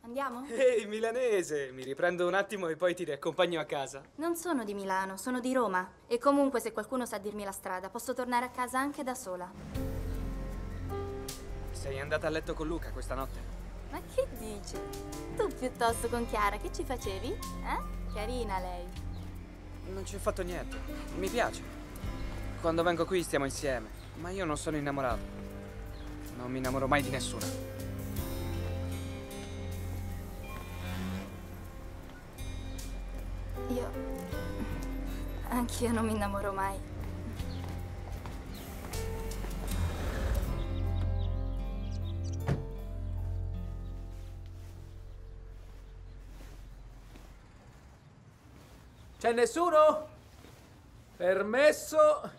Andiamo? Ehi, milanese! Mi riprendo un attimo e poi ti riaccompagno a casa. Non sono di Milano, sono di Roma. E comunque se qualcuno sa dirmi la strada, posso tornare a casa anche da sola. Sei andata a letto con Luca questa notte? Ma che dici? Tu piuttosto con Chiara, che ci facevi? Eh? Carina lei. Non ci ho fatto niente. Mi piace. Quando vengo qui stiamo insieme, ma io non sono innamorato. Non mi innamoro mai di nessuno. Io... Anch'io non mi innamoro mai. C'è nessuno? Permesso?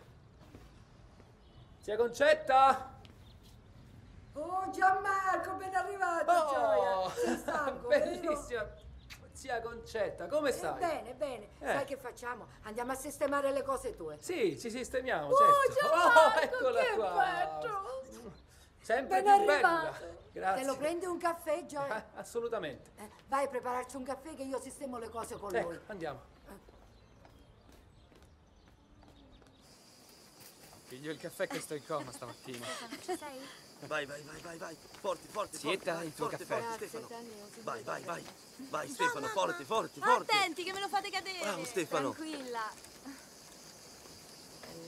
Zia Concetta? Oh Gianmarco, ben arrivato, Oh, Gioia. Sei stanco, vero? Bellissima. Zia Concetta, come Eh, stai? bene, bene. Eh. Sai che facciamo? Andiamo a sistemare le cose tue. Sì, ci sistemiamo, Oh, certo. Gianmarco, oh, eccola che qua. bello. Sempre Ben più bella. arrivato. Grazie. Te lo prendi un caffè, Gioia? Ah, assolutamente. Eh, vai a prepararci un caffè che io sistemo le cose con Ecco, lui. andiamo. Piglio il caffè che sto in coma stamattina. Ci sei? Vai, vai, vai, vai, vai. Forte, forte, Sieta forte. il tuo forte, caffè. Forte, Stefano. Vai, vai, vai. Vai, Stefano, forte, forte, Ma forte. attenti che me lo fate cadere. Bravo, Stefano. Tranquilla. È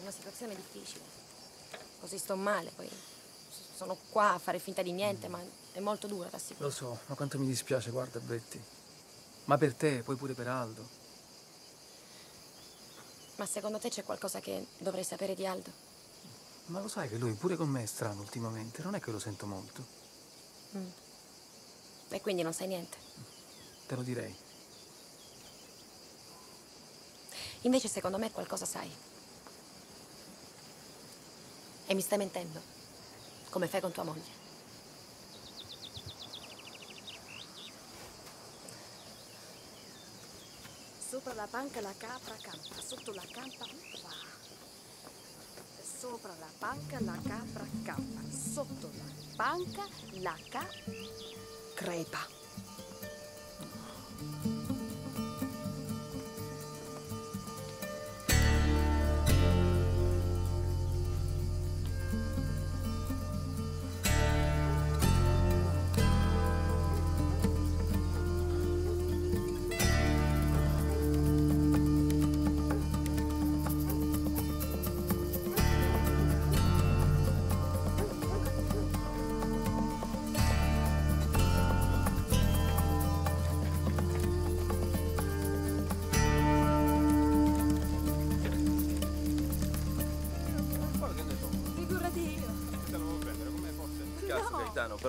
una situazione difficile. Così sto male, poi sono qua a fare finta di niente, ma è molto dura, t'assicuro. Lo so, ma quanto mi dispiace, guarda Betty. Ma per te, poi pure per Aldo. Ma secondo te c'è qualcosa che dovrei sapere di Aldo? Ma lo sai che lui pure con me è strano ultimamente, non è che lo sento molto. Mm. E quindi non sai niente. Te lo direi. Invece secondo me qualcosa sai. E mi stai mentendo. Come fai con tua moglie. Sopra la panca la capra campa, sotto la campa va. Sopra la panca la capra campa, sotto la panca la ca... crepa.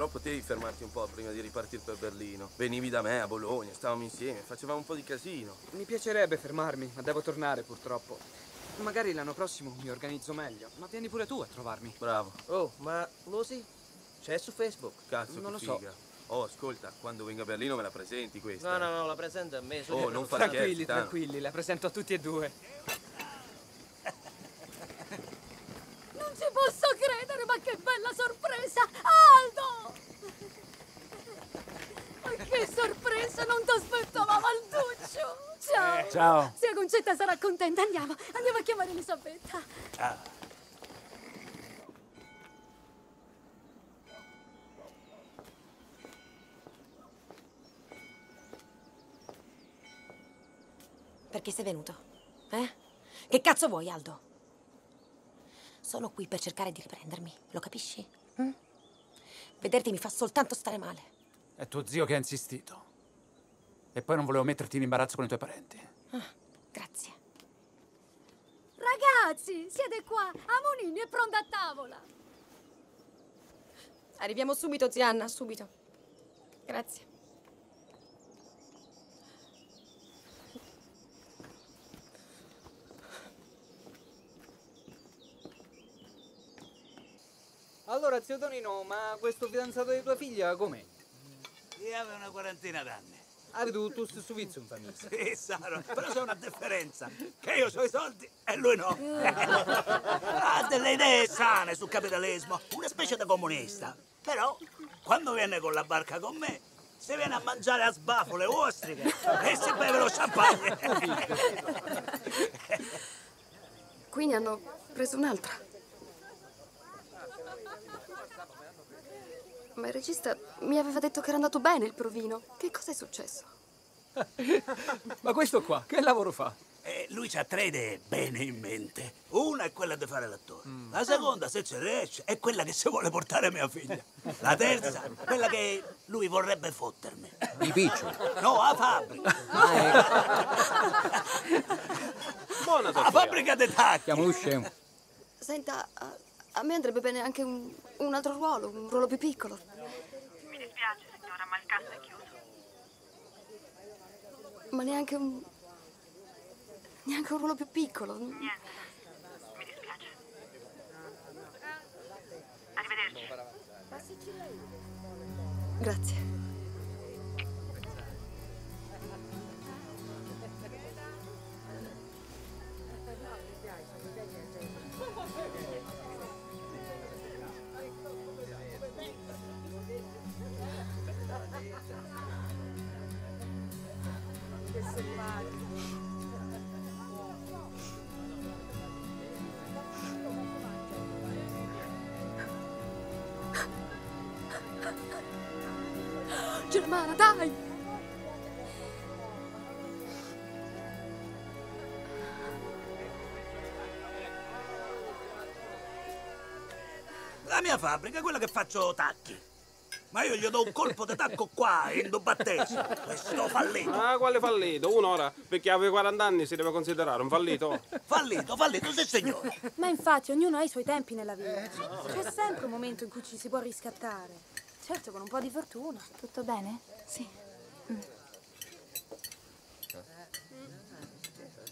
Però potevi fermarti un po' prima di ripartire per Berlino. Venivi da me a Bologna, stavamo insieme, facevamo un po' di casino. Mi piacerebbe fermarmi, ma devo tornare purtroppo. Magari l'anno prossimo mi organizzo meglio, ma vieni pure tu a trovarmi. Bravo. Oh, ma Lucy? C'è su Facebook? Cazzo, Non che lo so. figa. Oh, ascolta, quando vengo a Berlino me la presenti questa. No, no, no, la presenta a me. so Oh, non fare Tranquilli, tranquilli, la presento a tutti e due. Non ci posso credere, ma che bella sorpresa! Aldo! Ma che sorpresa, non ti aspettavamo Alduccio! Ciao! Eh, ciao. Zia Concetta sarà contenta, andiamo, andiamo a chiamare Elisabetta. Perché sei venuto? Eh? Che cazzo vuoi, Aldo? Sono qui per cercare di riprendermi, lo capisci? Mm? Vederti mi fa soltanto stare male. È tuo zio che ha insistito. E poi non volevo metterti in imbarazzo con i tuoi parenti. Grazie. Ragazzi, siete qua. Amonini è pronta a tavola. Arriviamo subito, zia Anna, subito. Grazie. Allora, zio Tonino, ma questo fidanzato di tua figlia com'è? Io avevo una quarantina d'anni. Avete tutto lo stesso vizio in famiglia? Sì, Saro, però c'è una differenza. Che io ho i soldi e lui no. ha delle idee sane sul capitalismo, una specie di comunista. Però, quando viene con la barca con me, si viene a mangiare a sbafo le ostriche e si beve lo champagne. Qui ne hanno preso un'altra. Ma il regista mi aveva detto che era andato bene il provino. Che cosa è successo? Ma questo qua, che lavoro fa? E lui ha tre idee bene in mente. Una è quella di fare l'attore. La seconda, se ci riesce, è quella che si vuole portare mia figlia. La terza, quella che lui vorrebbe fottermi. Di piccio. No, a fabbrica. Buona La fabbrica dei tacchi. Chiamo lui scemo. Senta, a, a me andrebbe bene anche un, un altro ruolo, un ruolo più piccolo. Mi dispiace, signora, ma il caso è chiuso. Ma neanche un. neanche un ruolo più piccolo. Niente. Mi dispiace. Arrivederci. Grazie. Germana, dai! La mia fabbrica è quella che faccio tacchi. Ma io gli do un colpo di tacco qua, in battesimo. Questo fallito. Ah, quale fallito? Un'ora, perché aveva 40 anni si deve considerare un fallito. Fallito, fallito, sì signore. Ma infatti ognuno ha i suoi tempi nella vita. C'è sempre un momento in cui ci si può riscattare. Certo, con un po' di fortuna. Tutto bene? Sì.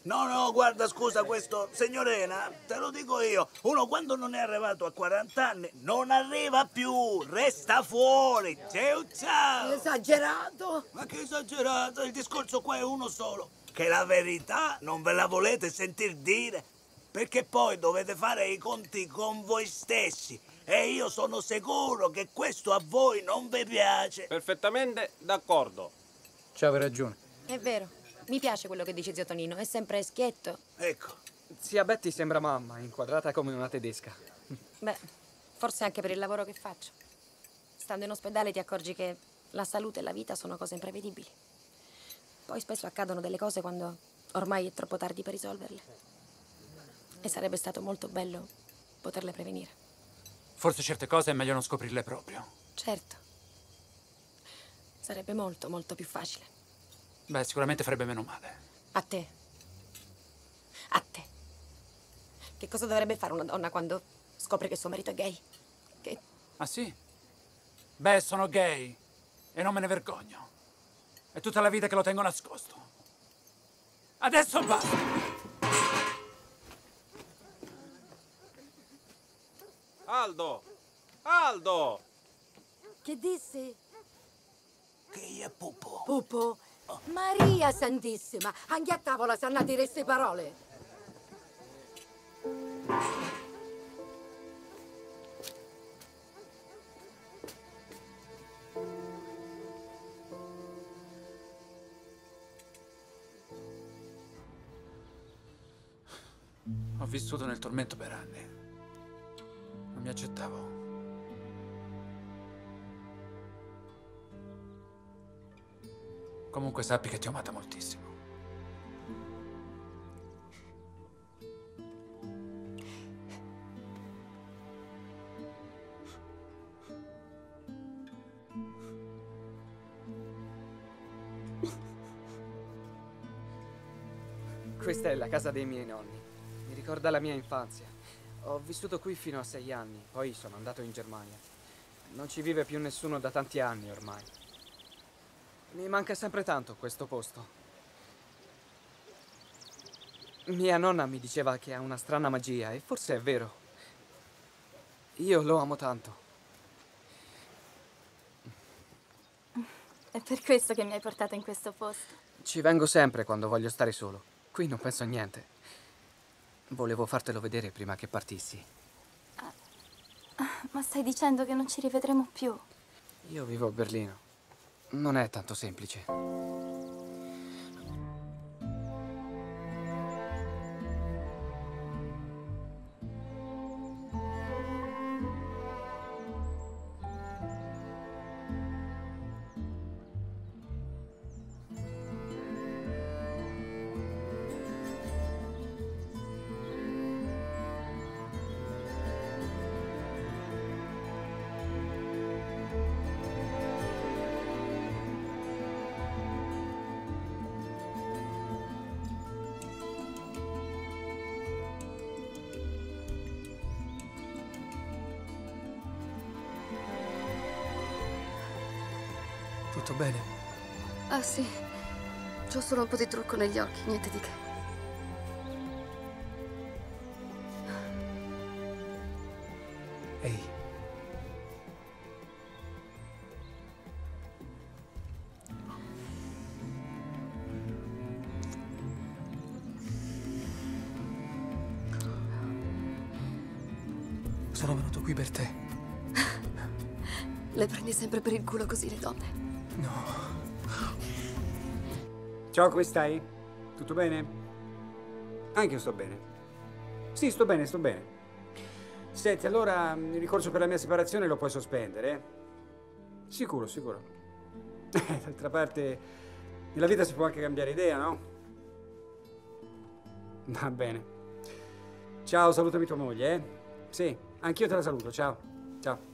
No, no, guarda, scusa, questo, signorina, te lo dico io, uno quando non è arrivato a 40 anni non arriva più, resta fuori, ciao ciao. Esagerato? Ma che esagerato, il discorso qua è uno solo, che la verità non ve la volete sentir dire, perché poi dovete fare i conti con voi stessi e io sono sicuro che questo a voi non vi piace. Perfettamente d'accordo. C'aveva ragione. È vero. Mi piace quello che dice zio Tonino, è sempre schietto. Ecco. Zia Betty sembra mamma, inquadrata come una tedesca. Beh, forse anche per il lavoro che faccio. Stando in ospedale ti accorgi che la salute e la vita sono cose imprevedibili. Poi spesso accadono delle cose quando ormai è troppo tardi per risolverle. E sarebbe stato molto bello poterle prevenire. Forse certe cose è meglio non scoprirle proprio. Certo. Sarebbe molto, molto più facile. Beh, sicuramente farebbe meno male. A te. A te. Che cosa dovrebbe fare una donna quando scopre che suo marito è gay? Che Ah sì? Beh, sono gay e non me ne vergogno. È tutta la vita che lo tengo nascosto. Adesso basta! Aldo! Aldo! Che dissi? Che è Pupo? Pupo? Maria Santissima, anche a tavola sanno a dire queste parole. Ho vissuto nel tormento per anni accettavo. Comunque sappi che ti ho amata moltissimo. Questa è la casa dei miei nonni. Mi ricorda la mia infanzia. Ho vissuto qui fino a sei anni, poi sono andato in Germania. Non ci vive più nessuno da tanti anni ormai. Mi manca sempre tanto questo posto. Mia nonna mi diceva che ha una strana magia e forse è vero. Io lo amo tanto. È per questo che mi hai portato in questo posto. Ci vengo sempre quando voglio stare solo. Qui non penso a niente. Volevo fartelo vedere prima che partissi. Ma stai dicendo che non ci rivedremo più? Io vivo a Berlino. Non è tanto semplice. Trucco negli occhi, niente di che. Ehi. Sono venuto qui per te. Le prendi sempre per il culo così le donne. No. Ciao, come stai? Tutto bene? Anche io sto bene. Sì, sto bene, sto bene. Senti, allora il ricorso per la mia separazione lo puoi sospendere? eh? Sicuro, sicuro. Eh, D'altra parte, nella vita si può anche cambiare idea, no? Va bene. Ciao, salutami tua moglie, eh? Sì, anch'io te la saluto, ciao. Ciao.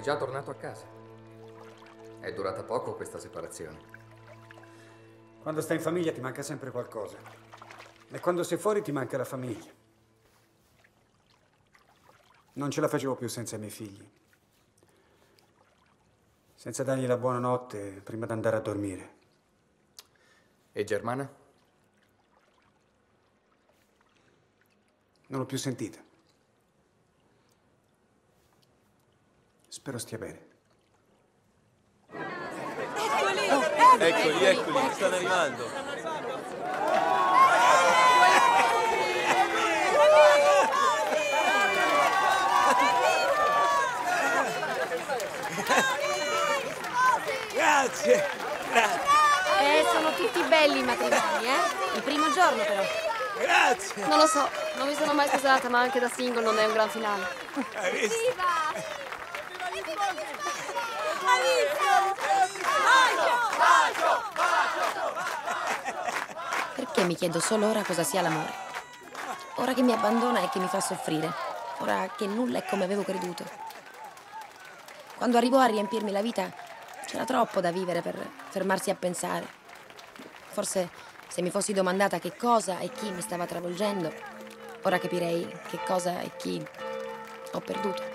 Sei già tornato a casa. È durata poco questa separazione. Quando stai in famiglia ti manca sempre qualcosa. E quando sei fuori ti manca la famiglia. Non ce la facevo più senza i miei figli. Senza dargli la buonanotte prima di andare a dormire. E Germana? Non l'ho più sentita. Spero stia bene. Eccoli, eccoli, stanno arrivando. Grazie, grazie. Eh, sono tutti belli i matrimoni, eh? Il primo giorno, però. Grazie. Non lo so, non mi sono mai sposata, ma anche da single non è un gran finale. Hai visto? Perché mi chiedo solo ora cosa sia l'amore? Ora che mi abbandona e che mi fa soffrire. Ora che nulla è come avevo creduto. Quando arrivò a riempirmi la vita, c'era troppo da vivere per fermarsi a pensare. Forse se mi fossi domandata che cosa e chi mi stava travolgendo, ora capirei che cosa e chi ho perduto.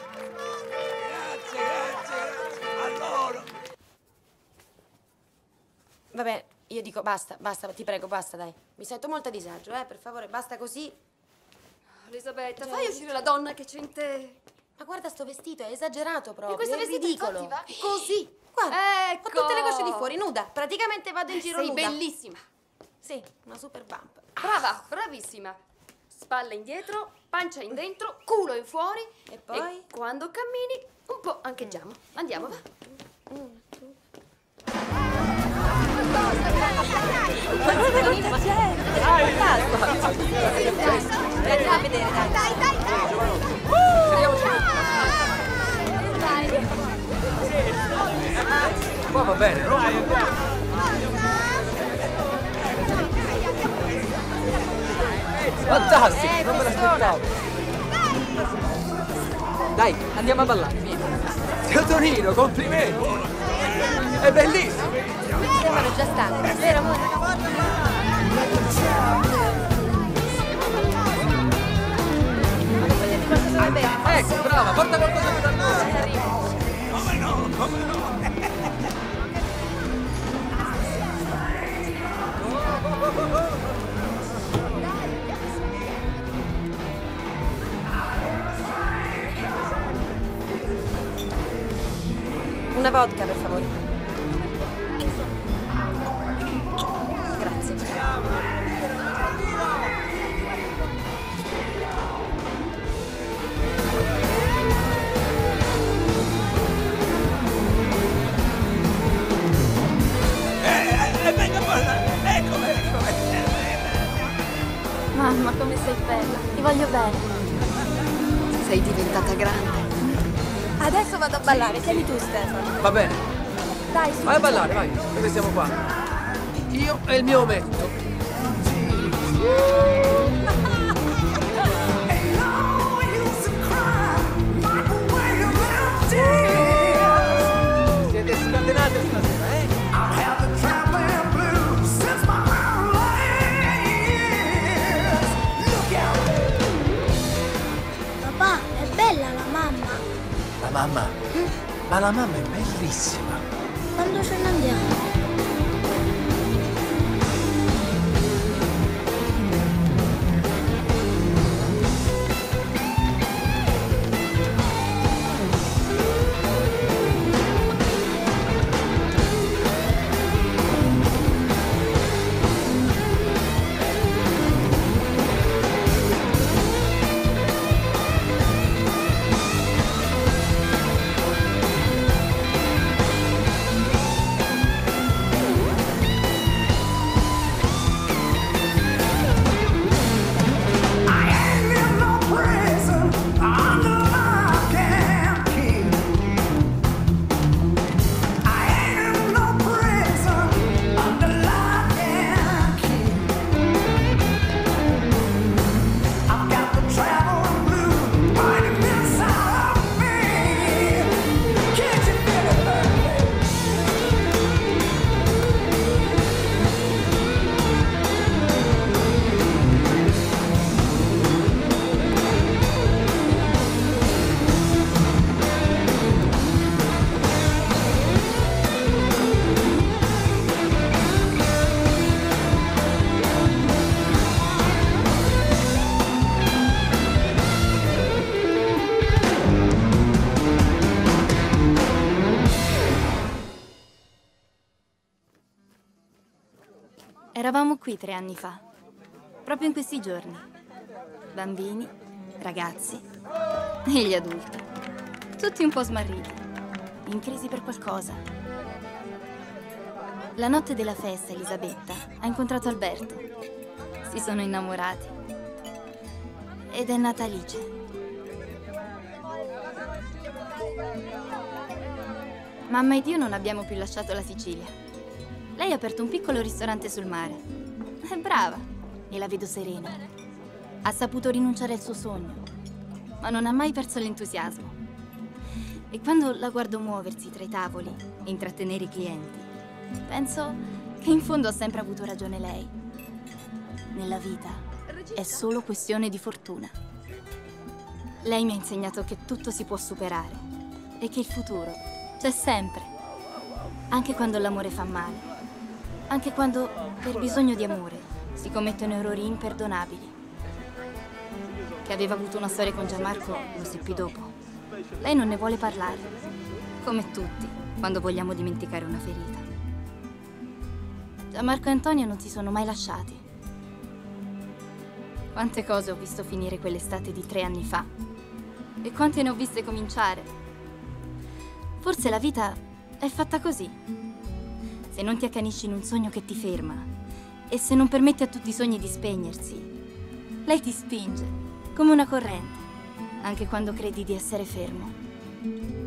Dico basta, basta, ti prego, basta, dai. Mi sento molto a disagio, eh, per favore, basta così. Elisabetta, fai uscire la donna che c'è in te. Ma guarda sto vestito, è esagerato proprio. E questo è vestito ridicolo. infatti va- Così. Guarda, Ecco. ho tutte le cosce di fuori, nuda. Praticamente vado in giro Sei nuda. bellissima. Sì, una super bump. Brava, bravissima. Spalle indietro, pancia in dentro, culo in fuori. E poi? quando cammini, un po' ancheggiamo. Andiamo, va. Vieni a vedere, dai. Dai, dai, dai. Qua va bene, no? Fantastico, non me l'aspettavo. Dai, andiamo a ballare, vieni. Zio Tonino, complimenti. È bellissimo. Sembrano già stanchi, vero amore? Ecco, brava, porta qualcosa di da noi. Come no, come no? Una vodka, per favore. Mamma, come sei bella. Ti voglio bene. Sei diventata grande. Adesso vado a ballare, tieni tu Stefano. Va bene, Dai, su. vai a ballare, vai. Dove siamo qua? Io e il mio ometto. Mamma? Ma la mamma è bellissima. Eravamo qui tre anni fa, proprio in questi giorni. Bambini, ragazzi e gli adulti. Tutti un po' smarriti, in crisi per qualcosa. La notte della festa, Elisabetta ha incontrato Alberto. Si sono innamorati. Ed è nata Alice. Mamma ed io non abbiamo più lasciato la Sicilia. Lei ha aperto un piccolo ristorante sul mare. È brava e la vedo serena. Ha saputo rinunciare al suo sogno, ma non ha mai perso l'entusiasmo. E quando la guardo muoversi tra i tavoli e intrattenere i clienti, penso che in fondo ha sempre avuto ragione lei. Nella vita è solo questione di fortuna. Lei mi ha insegnato che tutto si può superare e che il futuro c'è sempre, anche quando l'amore fa male. Anche quando, per bisogno di amore, si commettono errori imperdonabili. Che aveva avuto una storia con Gianmarco lo seppi dopo. Lei non ne vuole parlare, come tutti, quando vogliamo dimenticare una ferita. Gianmarco e Antonio non si sono mai lasciati. Quante cose ho visto finire quell'estate di tre anni fa e quante ne ho viste cominciare. Forse la vita è fatta così se non ti accanisci in un sogno che ti ferma e se non permetti a tutti i sogni di spegnersi, lei ti spinge come una corrente, anche quando credi di essere fermo.